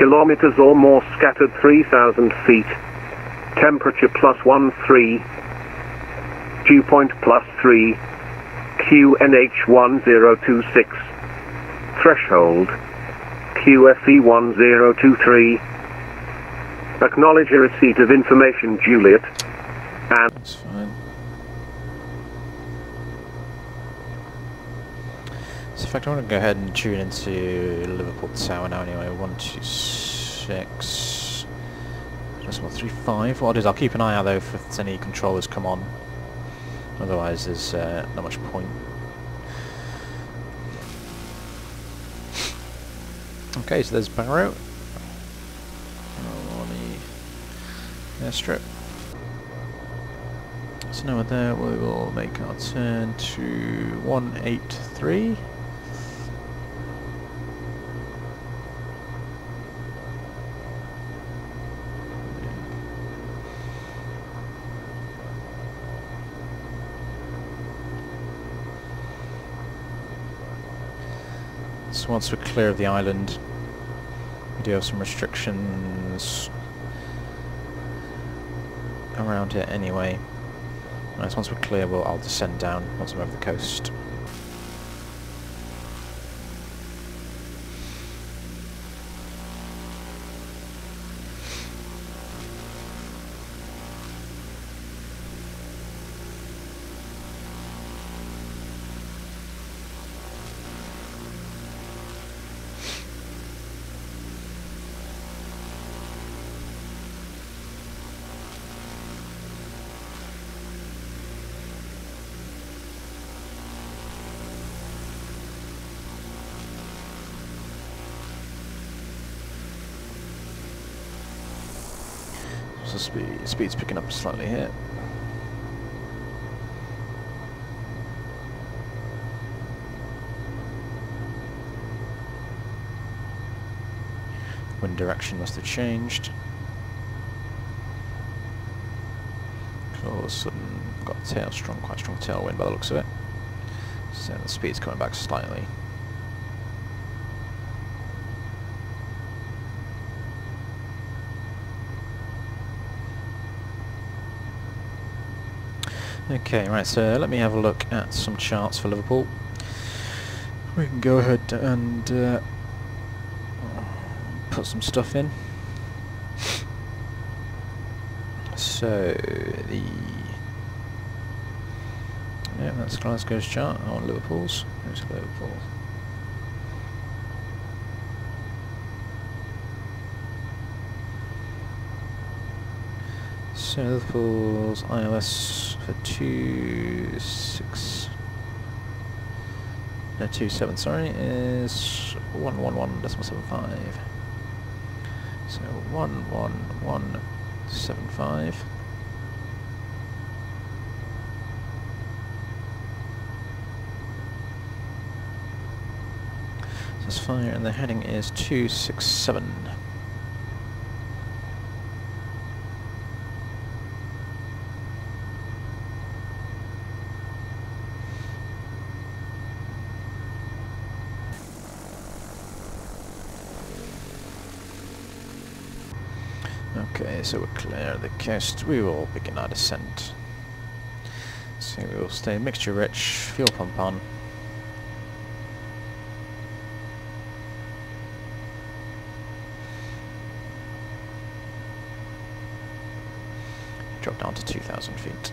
Kilometers or more scattered 3,000 feet. Temperature plus 13. Dew point plus 3. QNH 1026. Threshold. QFE 1023. Acknowledge receipt of information, Juliet. And That's fine. So in fact, I want to go ahead and tune into Liverpool Tower now anyway. 126... Decimal 35. What I'll do is I'll keep an eye out though if any controllers come on. Otherwise there's uh, not much point. Okay, so there's Barrow. On the airstrip. So now we're there, we will make our turn to 183. Once we're clear of the island, we do have some restrictions around here anyway. Once we're clear, we'll, I'll descend down once I'm over the coast. Slightly hit. Wind direction must have changed. All of a sudden, got tail strong, quite strong tailwind by the looks of it. So the speed's coming back slightly. Okay, right, so let me have a look at some charts for Liverpool. We can go ahead and uh, put some stuff in. So, the... Yeah, that's Glasgow's chart. I want Liverpool's. There's Liverpool. So Liverpool's ILS for two six no two seven sorry is one one one decimal seven five. So one one one seven five. Fire and the heading is two six seven. So we're clear the coast. We will begin our descent. So we will stay mixture rich, fuel pump on. Drop down to 2,000 feet.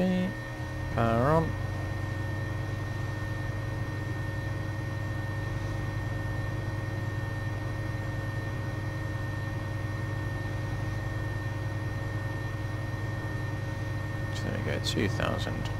It's 2,000 feet. Power on. There we go, 2,000.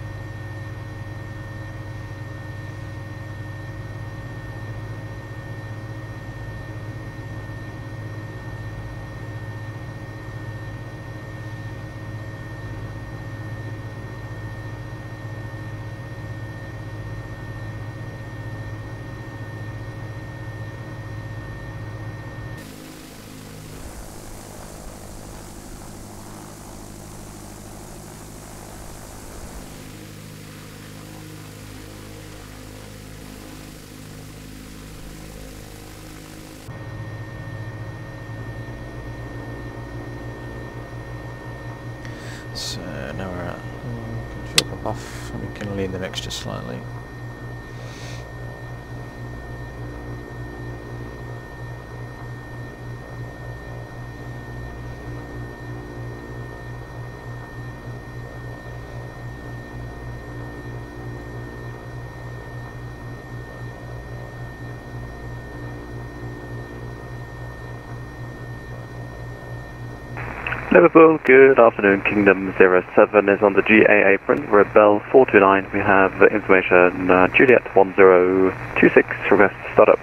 Liverpool, good afternoon. Kingdom 07 is on the GA apron. Rebel 429, we have information uh, Juliet 1026, request startup.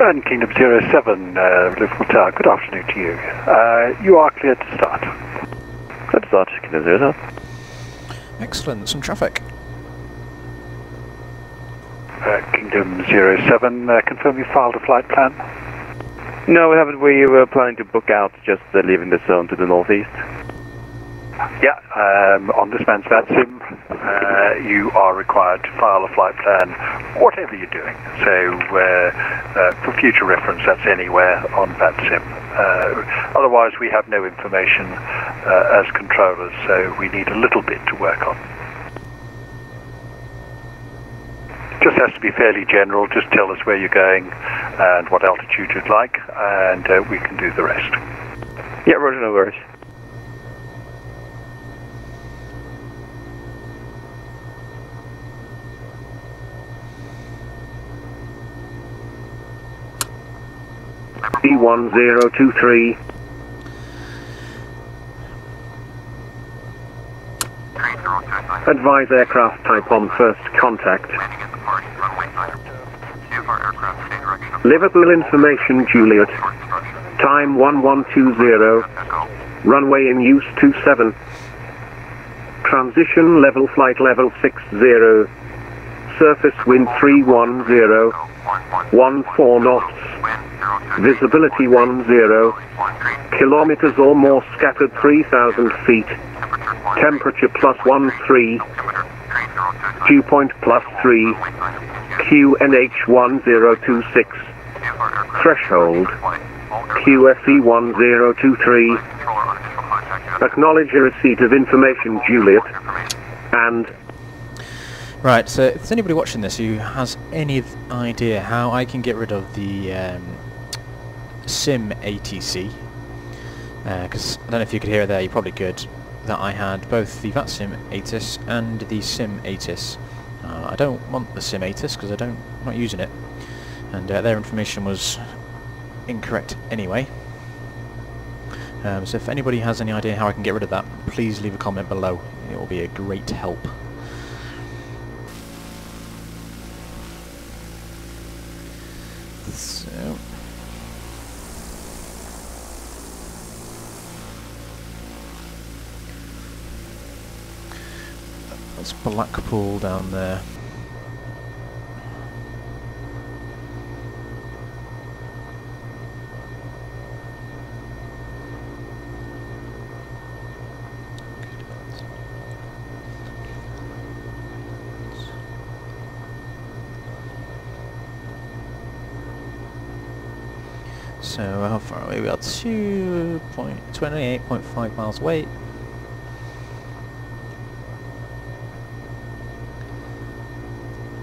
And Kingdom 07, uh, Liverpool Tower, good afternoon to you. Uh, you are cleared to start. Cleared to start, Kingdom 07. Excellent, some traffic. Uh, Kingdom 07, uh, confirm you filed a flight plan. No, we haven't. We were planning to book out, just uh, leaving the zone to the northeast. Yeah, um, on this man's VATSIM, uh, you are required to file a flight plan, whatever you're doing. So, uh, uh, for future reference, that's anywhere on VATSIM. Uh, otherwise, we have no information uh, as controllers, so we need a little bit to work on. Just has to be fairly general. Just tell us where you're going and what altitude you'd like, and uh, we can do the rest. Yeah, Roger, no worries. B1023. Advise aircraft type on first contact. Liverpool information, Juliet. Time 1120. Runway in use 27. Transition level flight level 60. Surface wind 310. 14 knots. Visibility 10. Kilometers or more scattered 3,000 feet. Temperature plus 13. Dew point plus 3. QNH 1026. Threshold. QFE 1023. Acknowledge a receipt of information, Juliet. And Right, so if there's anybody watching this who has any idea how I can get rid of the um, SIM ATC, because uh, I don't know if you could hear it there, you probably could, that I had both the VATSIM ATIS and the SIM ATIS. Uh, I don't want the SIM ATIS because I don't, I'm not using it, and uh, their information was incorrect anyway. Um, so if anybody has any idea how I can get rid of that, please leave a comment below. It will be a great help. So. That's Blackpool down there. So how far away? We are 2.28.5 miles away.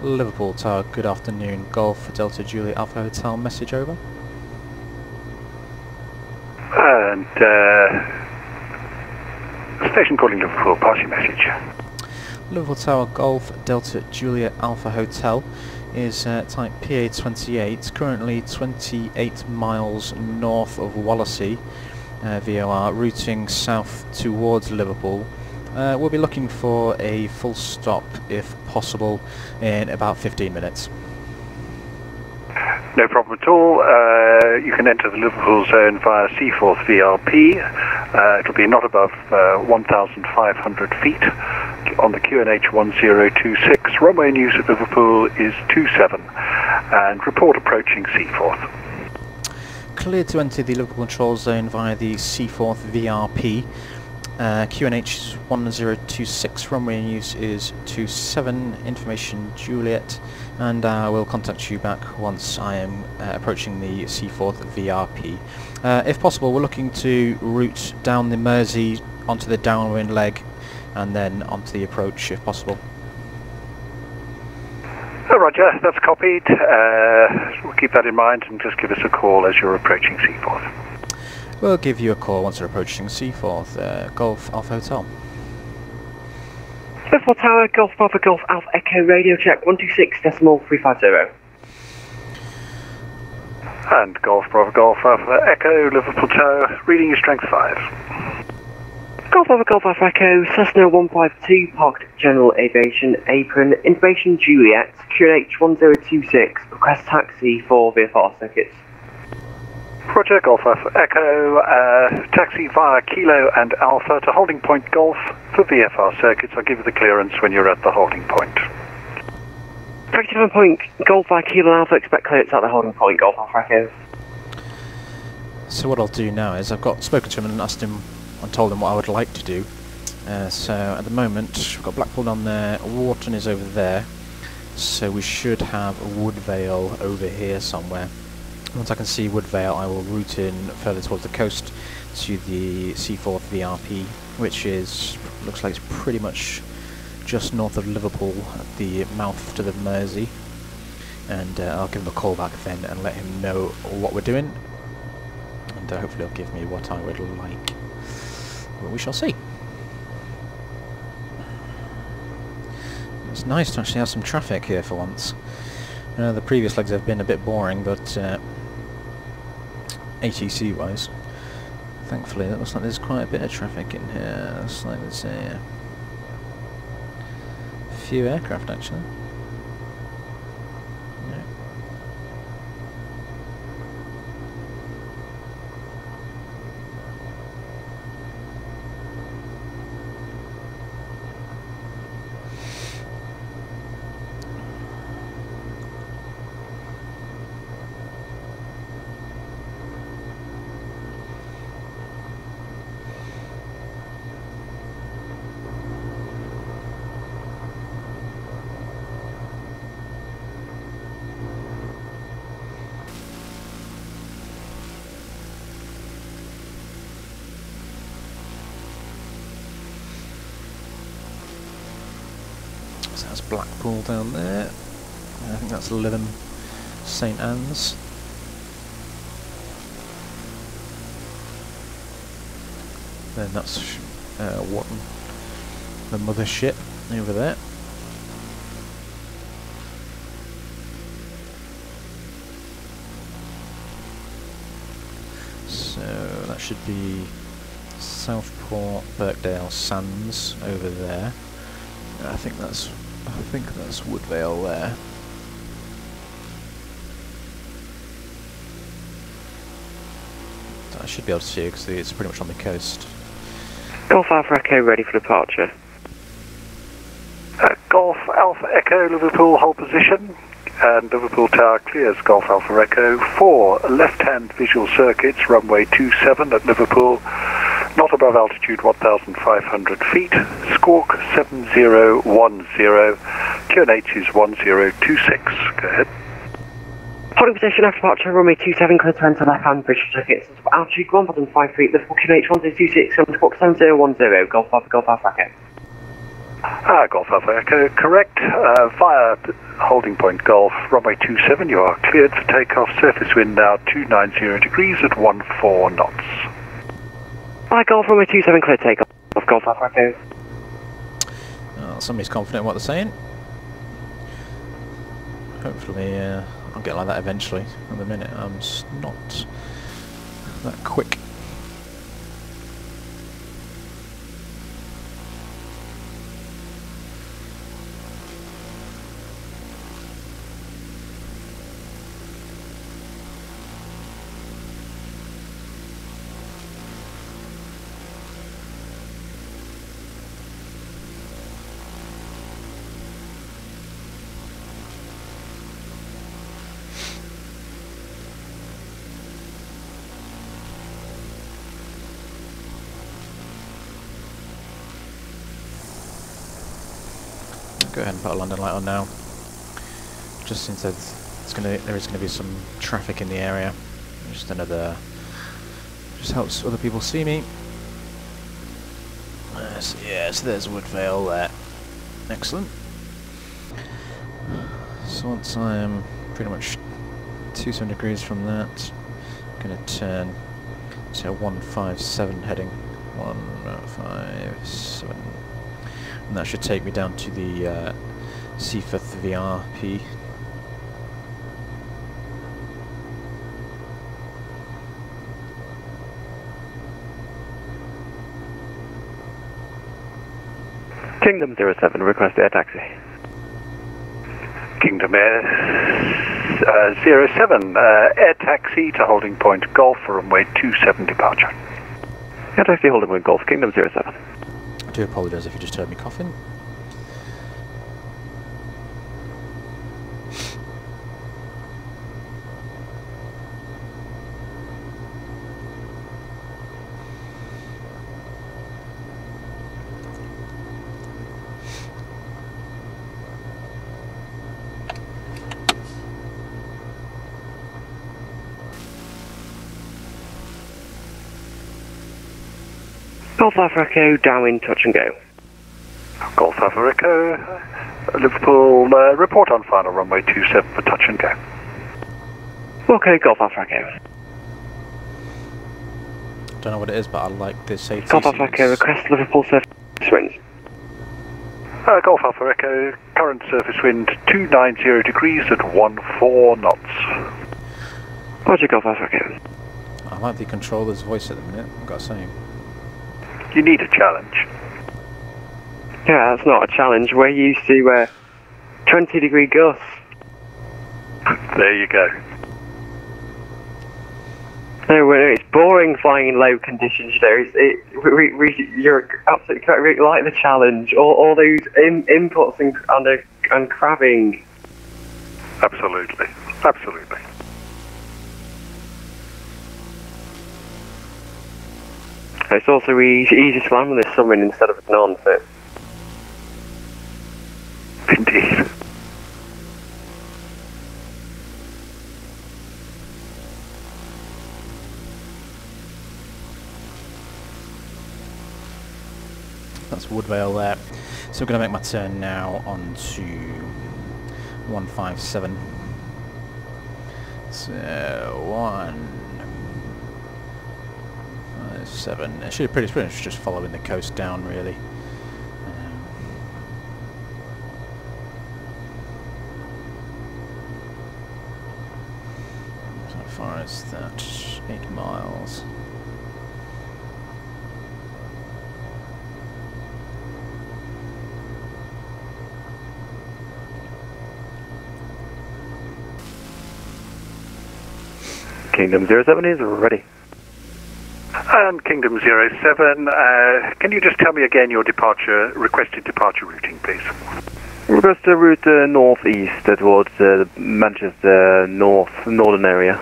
Liverpool Tower, good afternoon. Golf Delta Juliet Alpha Hotel, message over. And uh, station calling Liverpool, pass your message. Liverpool Tower Golf Delta Juliet Alpha Hotel is uh, type PA28, currently 28 miles north of Wallasey, uh, VOR, routing south towards Liverpool. Uh, we'll be looking for a full stop, if possible, in about 15 minutes. No problem at all. Uh, you can enter the Liverpool zone via Seaforth VRP. Uh, it'll be not above uh, 1,500 feet on the QNH 1026. Runway news at Liverpool is 27 and report approaching Seaforth. Clear to enter the Liverpool control zone via the Seaforth VRP. Uh, QNH 1026 runway in use is 27 information Juliet and I uh, will contact you back once I am uh, approaching the Seaforth VRP. Uh, if possible we're looking to route down the Mersey onto the downwind leg and then onto the approach if possible. Oh, Roger, that's copied. Uh, we'll keep that in mind and just give us a call as you're approaching Seaforth. We'll give you a call once we're approaching Seaforth, uh, Golf Alpha Hotel. Liverpool Tower, Golf Bravo Golf Alpha Echo Radio Check 126.350. And Golf Bravo Golf Alpha Echo, Liverpool Tower, reading your strength 5. Golf Bravo Golf Alpha Echo, Cessna 152, parked General Aviation Apron, Information Juliet, QNH 1026, request taxi for VFR circuits. Roger, Golf Alpha Echo, uh, taxi via Kilo and Alpha to holding point Golf for VFR circuits. I'll give you the clearance when you're at the holding point. Taxi 9 point, Golf by Kilo and Alpha, expect clearance at the holding point, Golf Alpha Echo. So what I'll do now is I've got spoken to him and asked him and told him what I would like to do. Uh, so at the moment we've got Blackpool down there, Warton is over there, so we should have Woodvale over here somewhere. Once I can see Woodvale I will route in further towards the coast to the Seaforth VRP, which is looks like it's pretty much just north of Liverpool at the mouth to the Mersey. And uh, I'll give him a call back then and let him know what we're doing. And uh, hopefully he'll give me what I would like. But we shall see. It's nice to actually have some traffic here for once. Uh, the previous legs have been a bit boring, but uh, ATC wise, thankfully it looks like there's quite a bit of traffic in here. Looks like there's a few aircraft actually. Yeah. So that's Blackpool down there. I think that's Lytham St Anne's. Then that's uh, Warton, the mothership over there. So that should be Southport, Birkdale, Sands over there. I think that's I think that's Woodvale there. I should be able to see it because it's pretty much on the coast. Golf Alpha Echo ready for departure. Uh, Golf Alpha Echo, Liverpool, hold position. And Liverpool Tower clears Golf Alpha Echo for left-hand visual circuits, runway 27 at Liverpool, not above altitude 1,500 feet, squawk 7010, QNH is 1026. Go ahead. Holding position after departure, runway 27, clear to enter left-hand visual circuits. Altitude 1,005 feet, Liverpool QNH 1026, and squawk 7010, Golf Alpha, Golf Alpha Echo. Ah, Golf Alpha Echo, correct. Uh, via holding point Golf, runway 27, you are cleared for takeoff. Surface wind now 290 degrees at 14 knots. Hi, Golf runway 27, clear takeoff. Golf Alpha Echo. Oh, somebody's confident in what they're saying. Hopefully, uh, I'll get like that eventually. At the minute, I'm not that quick. Put a landing light on now. Just since there's, it's gonna, there is going to be some traffic in the area. Just another, just helps other people see me. Yeah, so there's Woodvale there. Excellent. So once I'm pretty much 200 degrees from that, I'm going to turn to 157 heading. 157. And that should take me down to the uh, Seaforth VRP. Kingdom 07, request air taxi. Kingdom Air uh, 07, uh, air taxi to holding point Golf for runway 27 departure. Air taxi holding point Golf, Kingdom 07. I do apologise if you just heard me coughing. Alpha Echo, downwind, touch and go. Golf Alpha Echo, Liverpool, uh, report on final runway 27 for touch and go. Okay, Golf Alpha Echo. Don't know what it is, but I like this safety. Golf Alpha Echo, request Liverpool surface winds. Uh, Golf Alpha Echo, current surface wind 290 degrees at 14 knots. Roger, Golf Alpha Echo. I like the controller's voice at the minute, I've got to say. You need a challenge. Yeah, that's not a challenge. We're used to uh, 20 degree gusts. There you go. No, it's boring flying in low conditions. You know, it's, it, we, we, you're absolutely correct. We like the challenge. All, all those in, inputs and and, and crabbing. Absolutely. Absolutely. It's also easy, easy to land with this summon instead of a non. So Indeed. That's Woodvale there. So I'm going to make my turn now on to 157. So, 157. It should pretty, pretty much just following the coast down, really. Um, so far as that, 8 miles. Kingdom 07 is ready. And Kingdom 07, uh, can you just tell me again your departure, requested departure routing, please? Request a route uh, northeast towards uh, Manchester north northern area.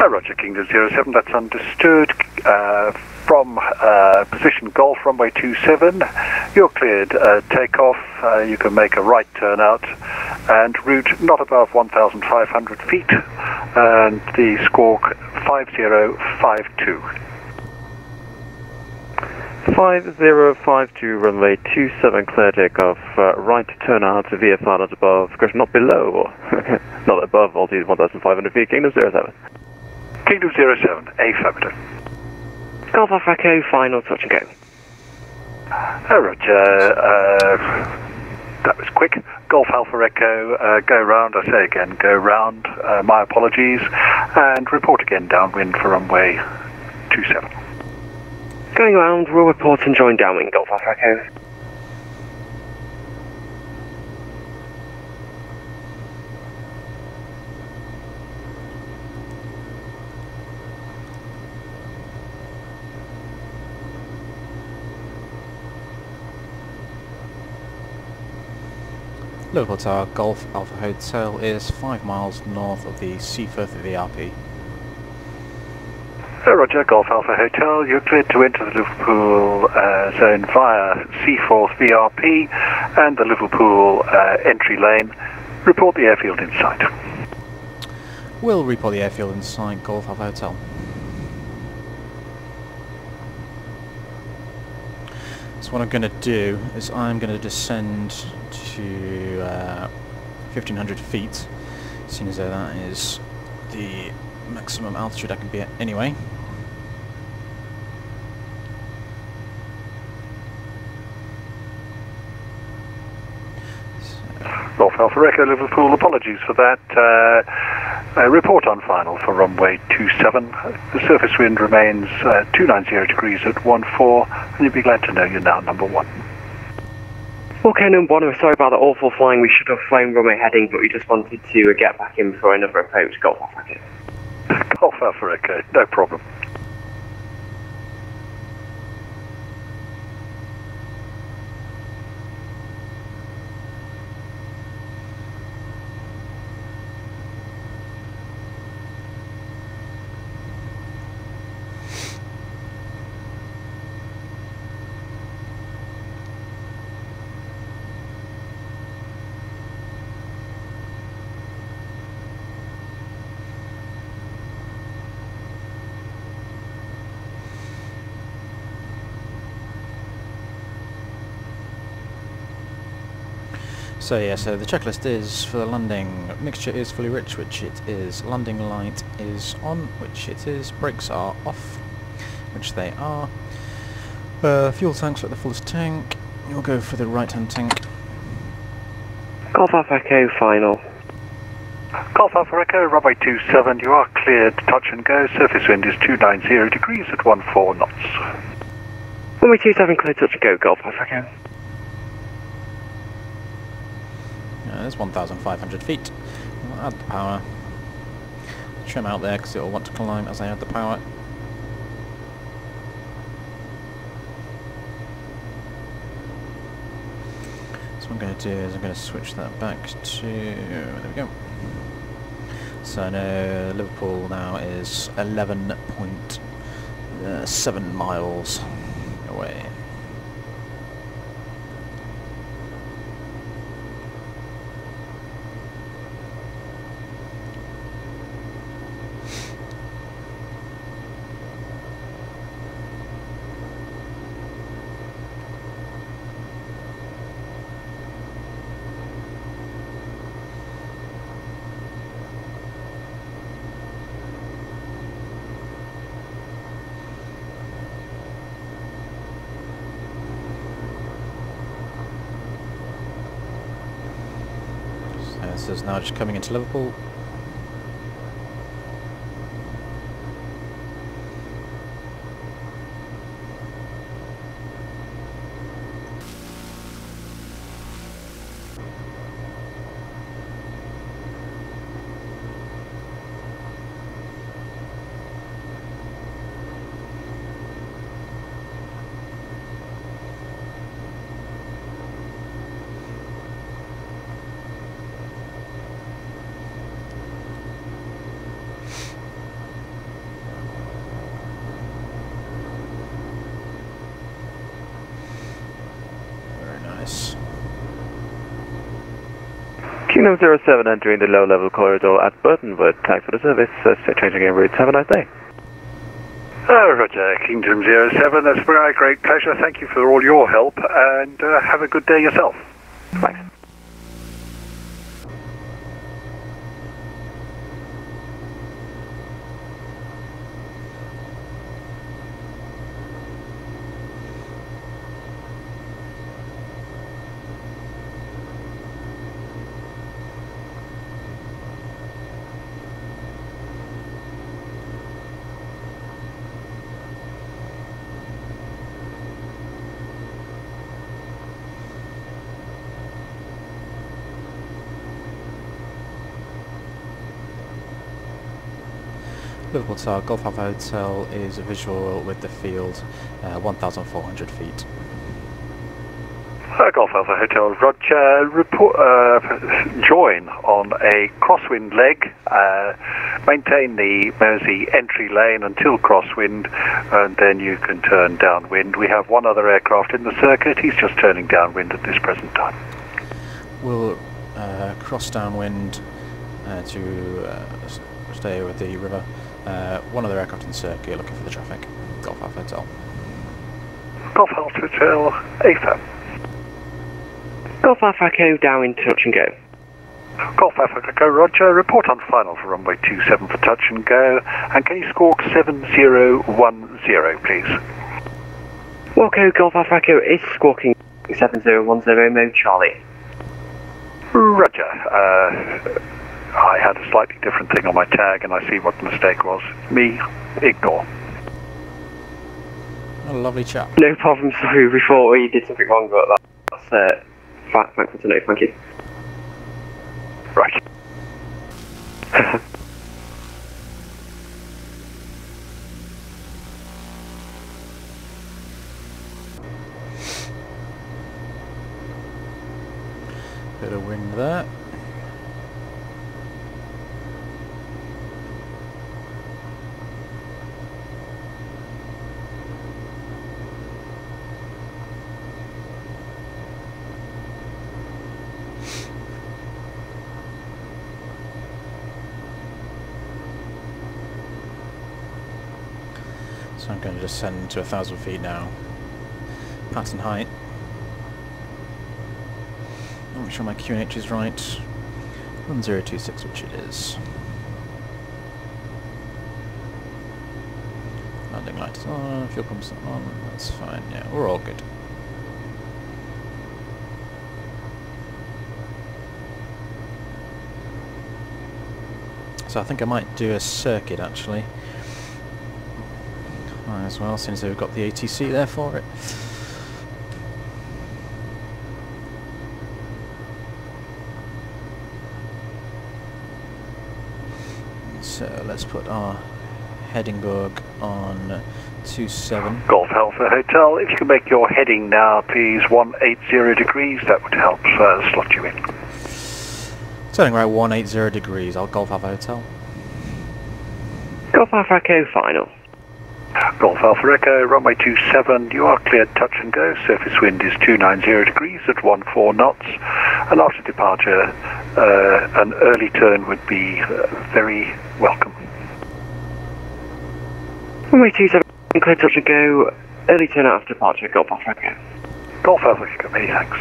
Uh, Roger, Kingdom 07, that's understood. Uh, from uh, position Golf runway 27, you're cleared uh, takeoff. Uh, you can make a right turn out and route not above 1,500 feet. And the squawk 5052. 5052 runway 27 clear takeoff, uh, right turnout to VFR not above, question not below, not above altitude 1500 feet, Kingdom 07. Kingdom 07, affirmative. Golf Alpha Echo, final touch and go. Uh, Roger, uh, that was quick. Golf Alpha Echo, uh, go round, I say again, go round. Uh, my apologies. And report again downwind for runway 27. Going around, we'll report and join downwind Golf Alpha Echo. Liverpool Tower Golf Alpha Hotel is 5 miles north of the Seaforth VRP. Roger, Golf Alpha Hotel, you're cleared to enter the Liverpool uh, zone via Seaforth VRP and the Liverpool uh, entry lane. Report the airfield in sight. We'll report the airfield inside Golf Alpha Hotel. So what I'm going to do is I'm going to descend to uh, 1500 feet, seeing as though that is the maximum altitude I can be at anyway. Golf Alpha Echo, Liverpool, apologies for that. Uh, uh, report on final for runway 27. The surface wind remains uh, 290 degrees at 14, and you'll be glad to know you're now number one. Okay, number one, we're sorry about the awful flying. We should have flown runway heading, but we just wanted to get back in for another approach. Golf Echo. Golf Echo, no problem. So yeah, so the checklist is for the landing, mixture is fully rich, which it is, landing light is on, which it is, brakes are off, which they are, uh, fuel tanks are at the fullest tank, you'll go for the right hand tank, Golf Alpha Echo final. Golf Alpha Echo, runway 27, you are cleared, touch and go, surface wind is 290 degrees at 14 knots. Runway 27 clear touch and go, Golf Alpha Echo. Uh, there's 1,500 feet, I'll add the power, trim out there because it'll want to climb as I add the power, So what I'm going to do is I'm going to switch that back to, there we go. So now Liverpool now is 11.7 miles away. So this is now just coming into Liverpool. Very nice. Kingdom 07 entering the low-level corridor at Burtonwood. Tag for the service. Uh, changing in route. Have a nice day. Oh, Roger, Kingdom 07, that's a great pleasure. Thank you for all your help and uh, have a good day yourself. Thanks. Tower Golf Alpha Hotel is a visual with the field, uh, 1,400 feet. Uh, Golf Alpha Hotel, Roger, report, uh, join on a crosswind leg, uh, maintain the Mersey entry lane until crosswind, and then you can turn downwind. We have one other aircraft in the circuit, he's just turning downwind at this present time. We'll uh, cross downwind uh, to uh, stay with the river. Uh, one other aircraft in the circuit looking for the traffic. Golf Alpha Hotel. Golf Alpha Hotel, AFAM. Golf Alpha Echo down in touch and go. Golf Alpha Echo Roger, report on final for runway 27 for touch and go. And can you squawk 7010, please? Wilco Golf Alpha Echo is squawking 7010 mode Charlie. Roger. Uh, I had a slightly different thing on my tag and I see what the mistake was. Me, ignore. A lovely chap. No problem, sorry, we thought we did something wrong, but that- that's uh, fa- thankful to know, thank you. Right. Bit of wind there. So to a thousand feet now. Pattern height. Make sure my QNH is right. 1026, which it is. Landing light is on, fuel pumps are on, that's fine, yeah, we're all good. So I think I might do a circuit actually. Might as well, since we've got the ATC there for it. So let's put our heading bug on 27. Golf Alpha Hotel, if you can make your heading now, please, 180 degrees, that would help uh, slot you in. Turning right 180 degrees, I'll Golf Alpha Hotel. Golf Alpha Echo final. Golf Alpha Echo, runway 27, you are cleared touch and go. Surface wind is 290 degrees at 14 knots. And after departure, uh, an early turn would be uh, very welcome. Runway 27, clear touch and go. Early turn after departure, Golf Alpha Echo. Golf Alpha Echo, many thanks.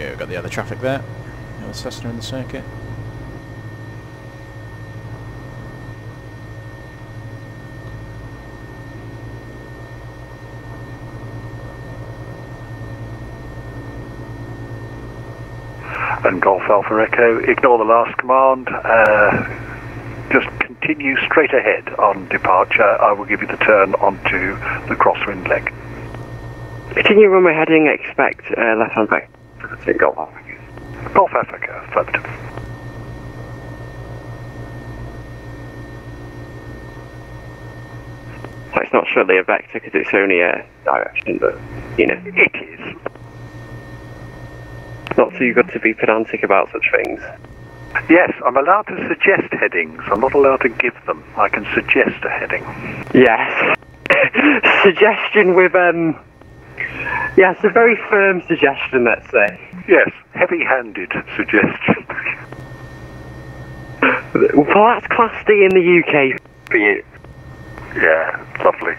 Go, got the other traffic there. The other Cessna in the circuit. And Golf Alpha Echo, ignore the last command. Uh, just continue straight ahead on departure. I will give you the turn onto the crosswind leg. Continue runway heading, expect uh, left hand back. Alpha Echo. Golf Africa, affirmative. Well, it's not surely a vector because it's only a direction, but, you know, It is. not too good to be pedantic about such things. Yes, I'm allowed to suggest headings. I'm not allowed to give them. I can suggest a heading. Yes. suggestion with, um, yeah, it's a very firm suggestion, let's say. Yes, heavy-handed suggestion. Well, that's Class D in the UK for you. yeah, lovely.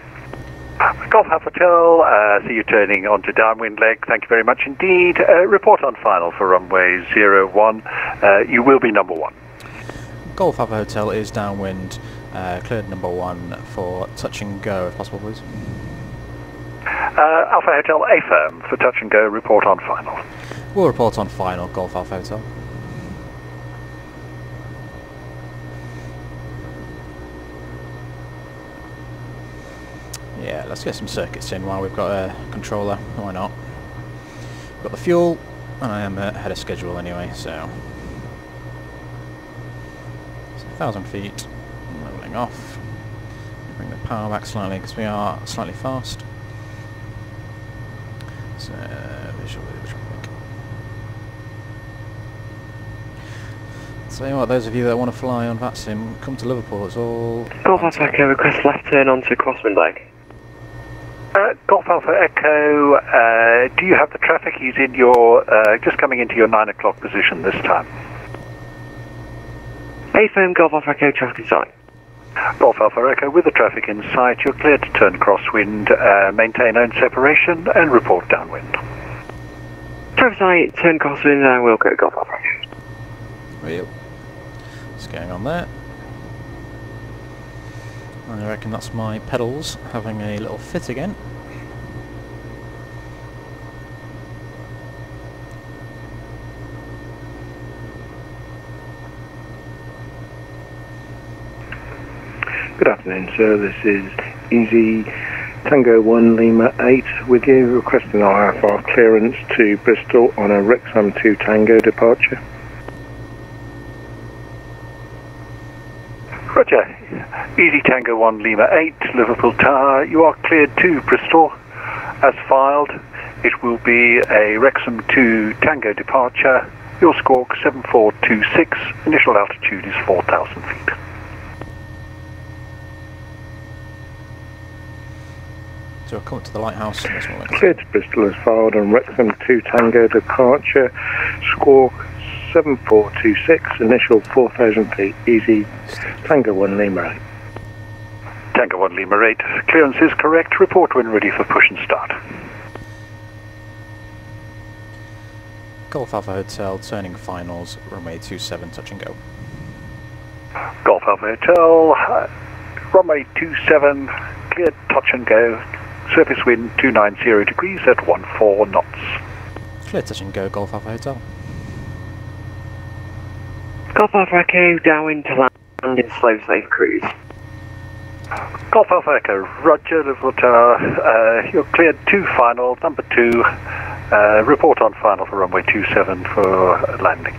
Golf Alpha Hotel, uh, see you turning onto downwind leg. Thank you very much indeed. Uh, report on final for runway 01. Uh, you will be number one. Golf Alpha Hotel is downwind, uh, cleared number one for touch and go if possible please. Uh, Alpha Hotel A firm for touch and go. Report on final. We'll report on final, Golf Alpha Hotel. Yeah, let's get some circuits in while we've got a controller. Why not? Got the fuel, and I am ahead of schedule anyway, so... It's a thousand feet, leveling off. Bring the power back slightly because we are slightly fast. So, visual traffic. Tell you what, those of you that want to fly on VATSIM, come to Liverpool. It's all. Golf Alpha Echo, request left turn onto crosswind leg. Uh, Golf Alpha Echo, uh, do you have the traffic? He's in your, uh, just coming into your 9 o'clock position this time. A firm Golf Alpha Echo, traffic in sight. Golf Alpha Echo, with the traffic in sight, you're clear to turn crosswind, uh, maintain own separation, and report downwind. Traffic sight, turn crosswind, and we'll go Golf Alpha Echo. Real. What's going on there? I reckon that's my pedals having a little fit again. Good afternoon, sir. This is Easy Tango 1 Lima 8 with you, requesting IFR clearance to Bristol on a Wrexham 2 Tango departure. Roger. Easy Tango 1 Lima 8, Liverpool Tower. You are cleared to Bristol. As filed, it will be a Wrexham 2 Tango departure. Your squawk 7426. Initial altitude is 4,000 feet. So we'll come up to the lighthouse and this one. Clear to Bristol as filed on Wrexham 2 Tango departure. Score 7426, initial 4000 feet, easy. Tango 1 Lima 8. Tango 1 Lima 8, clearance is correct. Report when ready for push and start. Golf Alpha Hotel, turning finals, runway 27, touch and go. Golf Alpha Hotel, uh, runway 27, cleared touch and go. Surface wind 290 degrees at 14 knots. Clear touch and go, Golf Alpha Hotel. Golf Alpha Echo, downwind to land in slow safe cruise. Golf Alpha Echo, Roger, Liverpool Tower. Uh, you're cleared two final, number two. Uh, report on final for runway 27 for landing.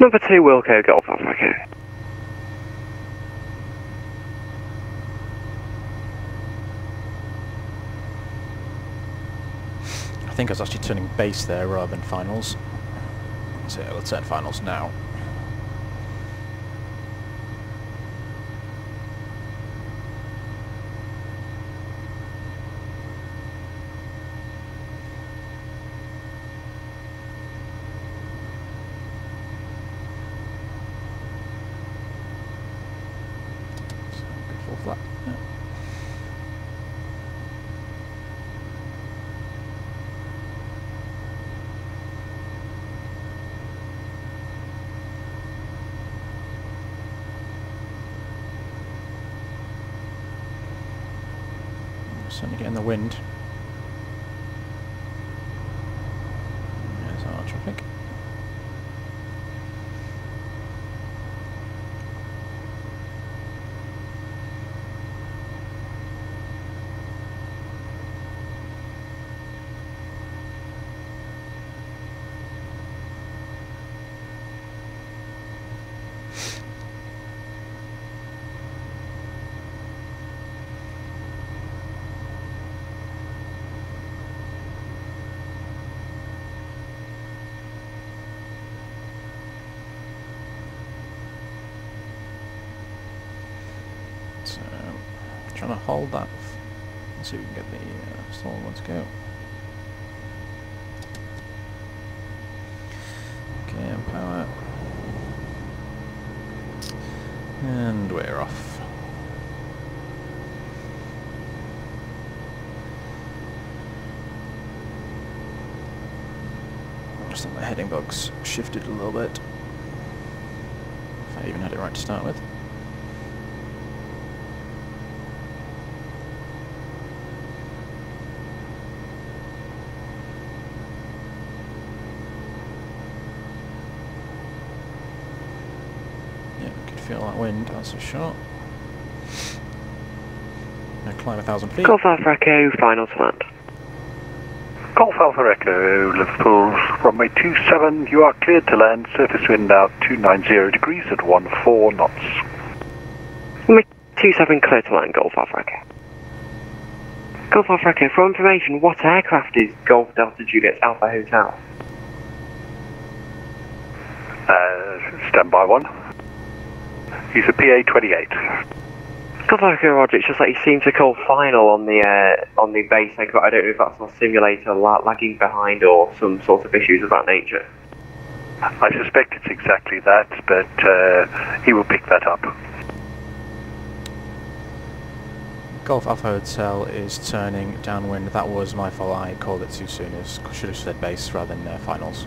Number two Wilco, Golf Alpha Echo. I think I was actually turning base there rather than finals. So yeah, let's turn finals now. So, go full flat. Yeah. Certainly getting the wind. There's our traffic. So, trying to hold that. Let's see if we can get the uh, stall one to go. Okay, and power. And we're off. Just think my heading bugs shifted a little bit. If I even had it right to start with. Yeah, could feel that wind, that's for sure. Now climb a thousand feet. Golf Alpha Echo, final to land. Golf Alpha Echo, Liverpool, runway 27. You are cleared to land. Surface wind out 290 degrees at 14 knots. Number 27 clear to land, Golf Alpha Echo. Golf Alpha Echo, for information, what aircraft is Golf Delta Juliet Alpha Hotel? Uh, standby one. He's a PA 28. Golf Alpha Echo, Roger, it's just like he seem to call final on the uh, on the base aircraft. I don't know if that's a simulator la- lagging behind or some sort of issues of that nature. I suspect it's exactly that, but uh, he will pick that up. Golf Alpha Hotel is turning downwind. That was my fault. I called it too soon. It should have said base rather than uh, finals.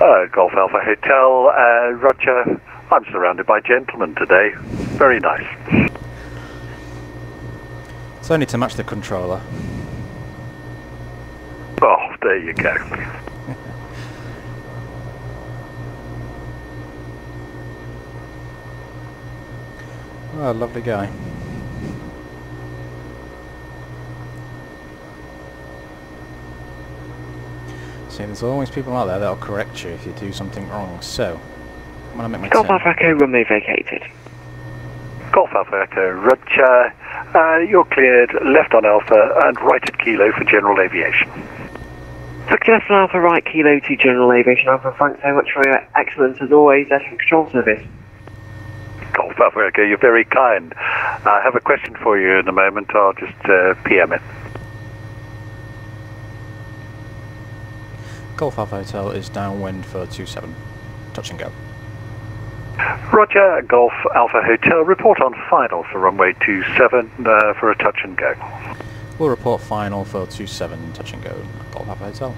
Uh, Golf Alpha Hotel, uh, Roger. I'm surrounded by gentlemen today. Very nice. It's only to match the controller. Oh, there you go. Oh, lovely guy. See, there's always people out there that'll correct you if you do something wrong. So, when I make my Golf turn, Alpha Echo, runway vacated. Golf Alpha Echo, Roger. Uh, you're cleared left on Alpha and right at Kilo for general aviation. Success on Alpha Right Kilo to General Aviation Alpha. Thanks so much for your excellence as always, Air Traffic Control Service. Golf Golf Alpha Echo, you're very kind. I have a question for you in a moment. I'll just uh, PM it. Golf Alpha Hotel is downwind for 27. Touch and go. Roger, Golf Alpha Hotel, report on final for runway 27 uh, for a touch and go. We'll report final for 27. Touch and go. Golf Alpha Hotel.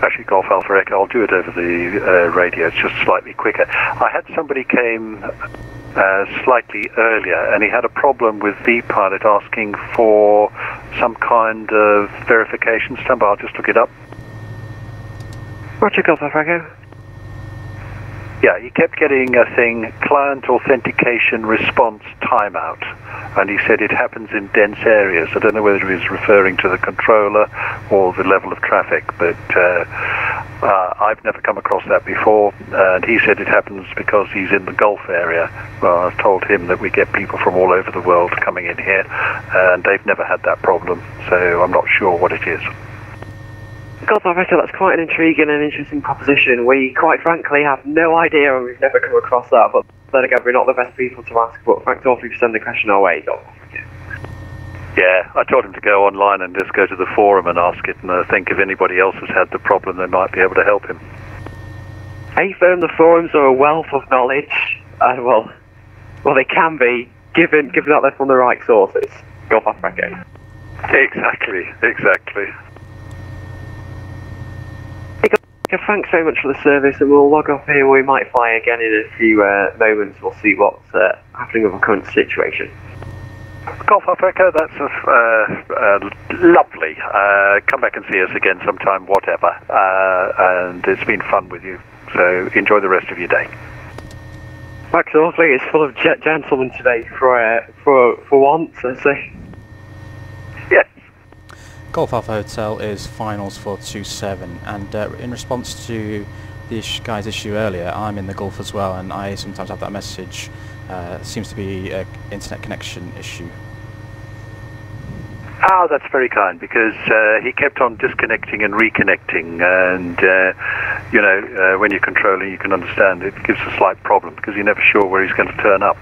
Actually, Golf Alpha Echo, I'll do it over the uh, radio. It's just slightly quicker. I had somebody came uh, slightly earlier, and he had a problem with vPilot asking for some kind of verification stamp. I'll just look it up. Roger, Golf Echo. Yeah, he kept getting a thing, client authentication response timeout. And he said it happens in dense areas. I don't know whether he was referring to the controller or the level of traffic, but uh, uh, I've never come across that before. And he said it happens because he's in the Gulf area. Well, I've told him that we get people from all over the world coming in here, and they've never had that problem. So I'm not sure what it is. Golf Alpha Echo, that's quite an intriguing and interesting proposition. We, quite frankly, have no idea and we've never come across that, but then again, we're not the best people to ask, but thanks awfully for sending the question our way, Yeah, I told him to go online and just go to the forum and ask it, and I think if anybody else has had the problem, they might be able to help him. A firm, the forums are a wealth of knowledge, and well, well, they can be, given given that they're from the right sources. Golf Alpha Echo. Exactly, exactly. Okay, thanks very much for the service, and we'll log off here. We might fly again in a few uh, moments. We'll see what's uh, happening with the current situation. Golf Echo, that's uh, uh, lovely. Uh, come back and see us again sometime, whatever. Uh, and it's been fun with you. So enjoy the rest of your day. Thanks awfully. It's full of gentlemen today for uh, for for once. I say. Golf Alpha Hotel is finals for 27, and uh, in response to the guy's issue earlier, I'm in the Gulf as well, and I sometimes have that message. Uh, seems to be an internet connection issue. Ah, that's very kind because uh, he kept on disconnecting and reconnecting, and uh, you know, uh, when you're controlling, you can understand it gives a slight problem because you're never sure where he's going to turn up.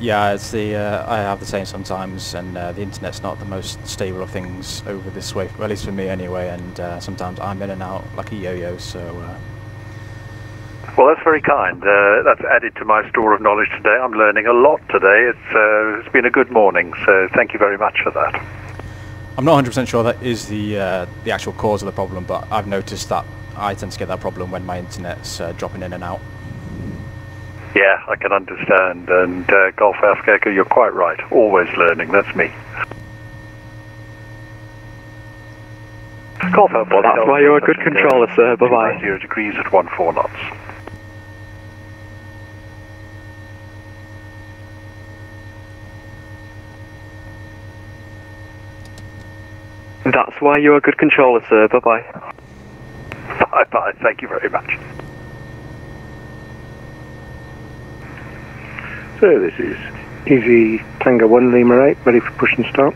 Yeah, it's the uh, I have the same sometimes, and uh, the internet's not the most stable of things over this way, well, at least for me anyway. And uh, sometimes I'm in and out like a yo-yo. So uh, Well, that's very kind. Uh, that's added to my store of knowledge today. I'm learning a lot today. It's uh, it's been a good morning, so thank you very much for that. I'm not 100% sure that is the uh, the actual cause of the problem, but I've noticed that I tend to get that problem when my internet's uh, dropping in and out. Yeah, I can understand. And uh, Golf Echo, you're quite right. Always learning. That's me. Golf Well, that's why you're a good go. controller, sir. Bye-bye. Zero degrees at one four knots. That's why you're a good controller, sir. Bye bye. Bye bye. Thank you very much. So this is Easy Tango 1 Lima 8, ready for push and start.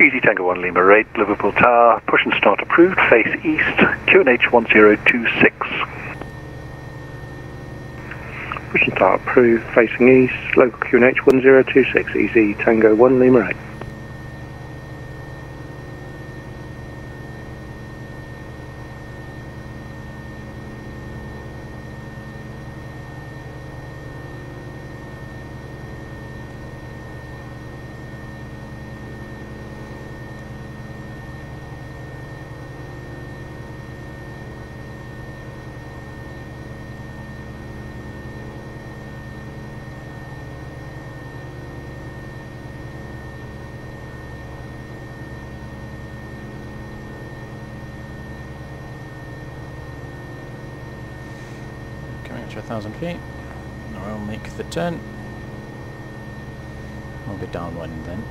Easy Tango 1 Lima 8, Liverpool Tower, push and start approved, face east, QNH 1026. Push and start approved, facing east, local QNH 1026, Easy Tango 1 Lima 8. Coming to a thousand feet. I'll turn. I'll be downwind then.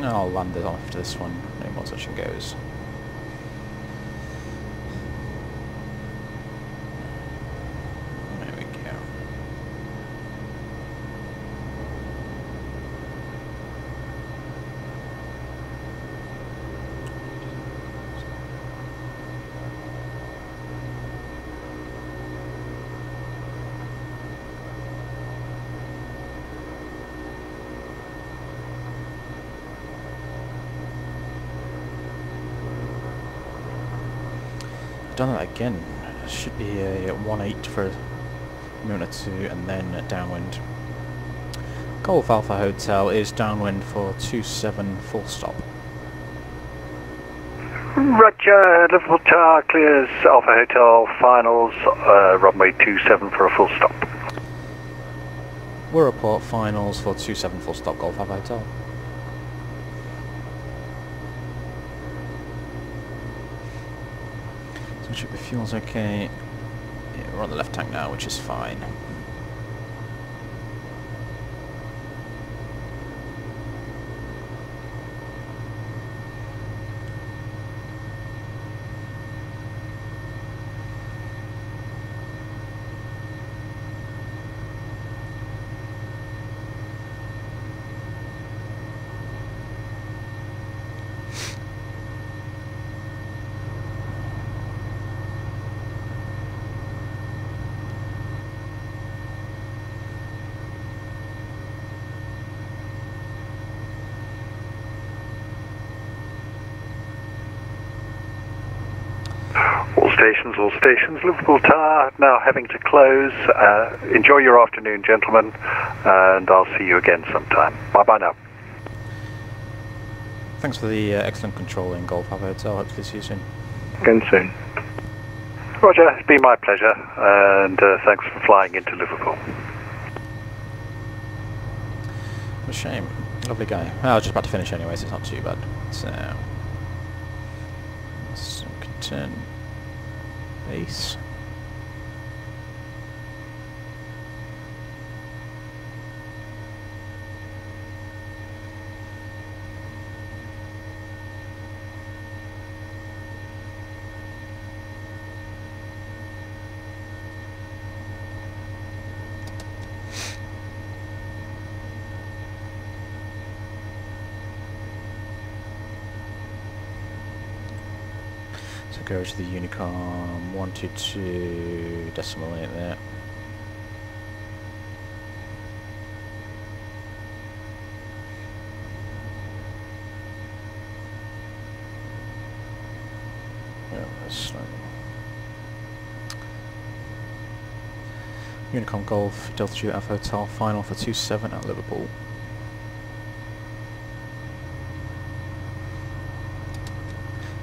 I'll land it after this one. No more touch and goes. There we go. done that again. Should be a 1-8 for a minute or two and then downwind. Golf Alpha Hotel is downwind for 2-7 full stop. Roger, Liverpool Tower clears Alpha Hotel finals, uh, runway 27 for a full stop. We'll report finals for 2-7 full stop Golf Alpha Hotel. So check the fuel's okay. Yeah, we're on the left tank now, which is fine. All stations, all stations. Liverpool Tower now having to close. Uh, enjoy your afternoon, gentlemen, and I'll see you again sometime. Bye bye now. Thanks for the uh, excellent control in Golf Alpha Hotel. Hopefully see you soon. Again soon. Roger, it's been my pleasure, and uh, thanks for flying into Liverpool. What a shame. Lovely guy. Well, I was just about to finish anyway, so it's not too bad. So, Sunkerton base. So go to the Unicom 122 decimal eight there. Yeah, that's slow. Unicom Golf Delta Juliet Alpha Hotel final for 2-7 at Liverpool.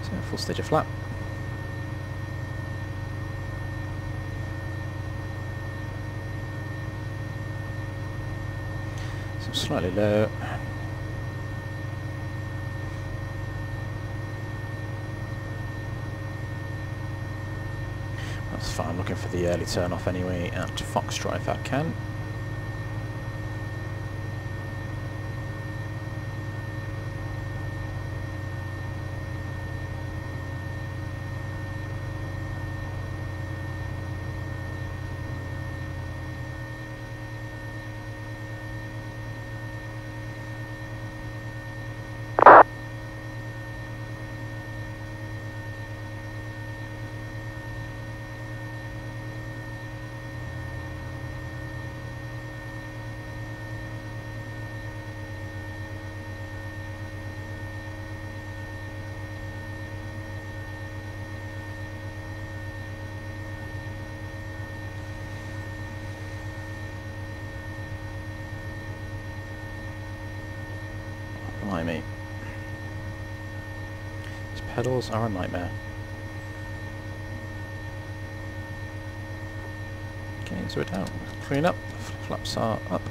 So full stage of flap. So slightly low. That's fine, I'm looking for the early turn off anyway uh, at Foxtrot if I can. Pedals are a nightmare. Okay, so we're down. Clean up. Flaps are up.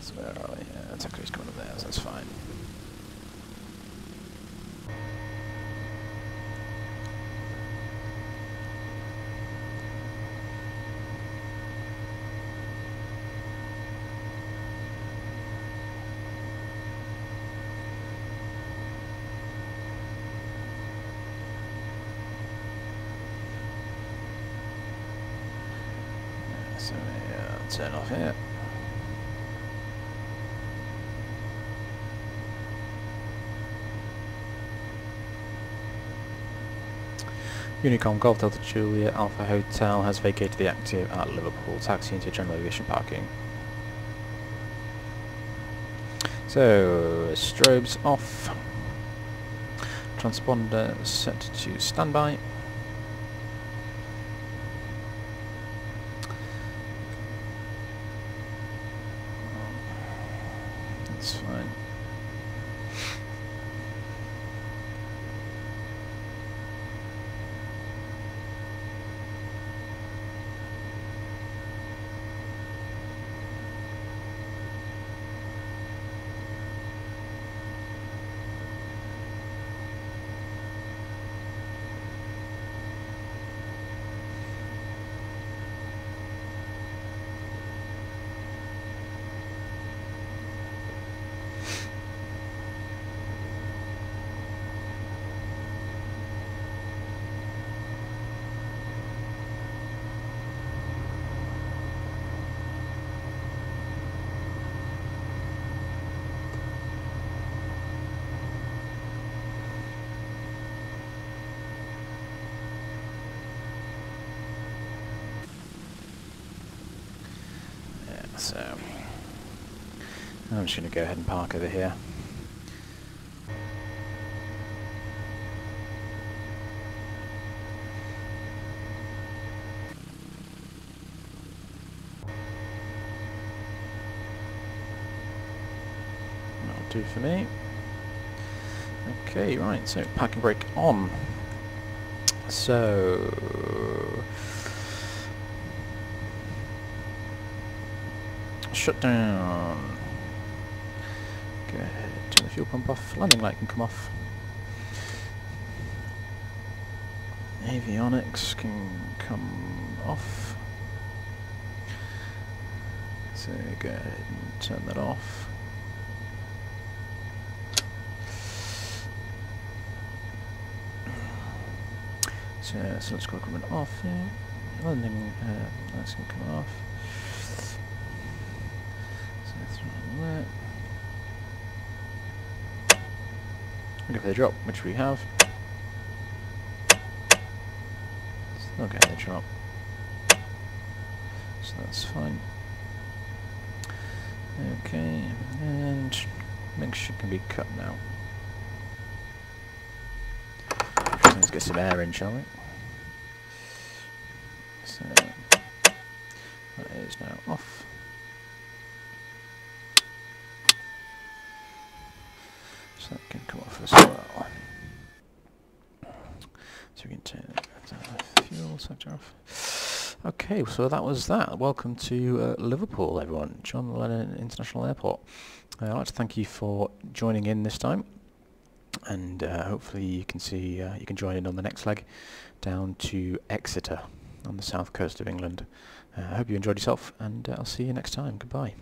So where are we? Yeah, he's coming up there, so that's fine. So turn off here. Unicom Golf Delta Juliet Alpha Hotel has vacated the active at Liverpool. Taxi into general aviation parking. So, strobes off. Transponder set to standby. That's fine. Yeah, so I'm just going to go ahead and park over here. That'll do for me. Okay, right, so parking brake on. So shut down. Go ahead, turn the fuel pump off. Landing light can come off. Avionics can come off. So go ahead and turn that off. So, so let's go equipment off. Yeah. Landing uh, lights can come off. So that's right there. The drop, which we have. Okay, the drop. So that's fine. Okay, and mixture can be cut now. Let's get some air in, shall we? So that is now off. So that can come off as well. So we can turn the fuel selector off. Okay, so that was that. Welcome to uh, Liverpool, everyone. John Lennon International Airport. Uh, I'd like to thank you for joining in this time, and uh, hopefully you can see uh, you can join in on the next leg down to Exeter on the south coast of England. Uh, I hope you enjoyed yourself, and uh, I'll see you next time. Goodbye.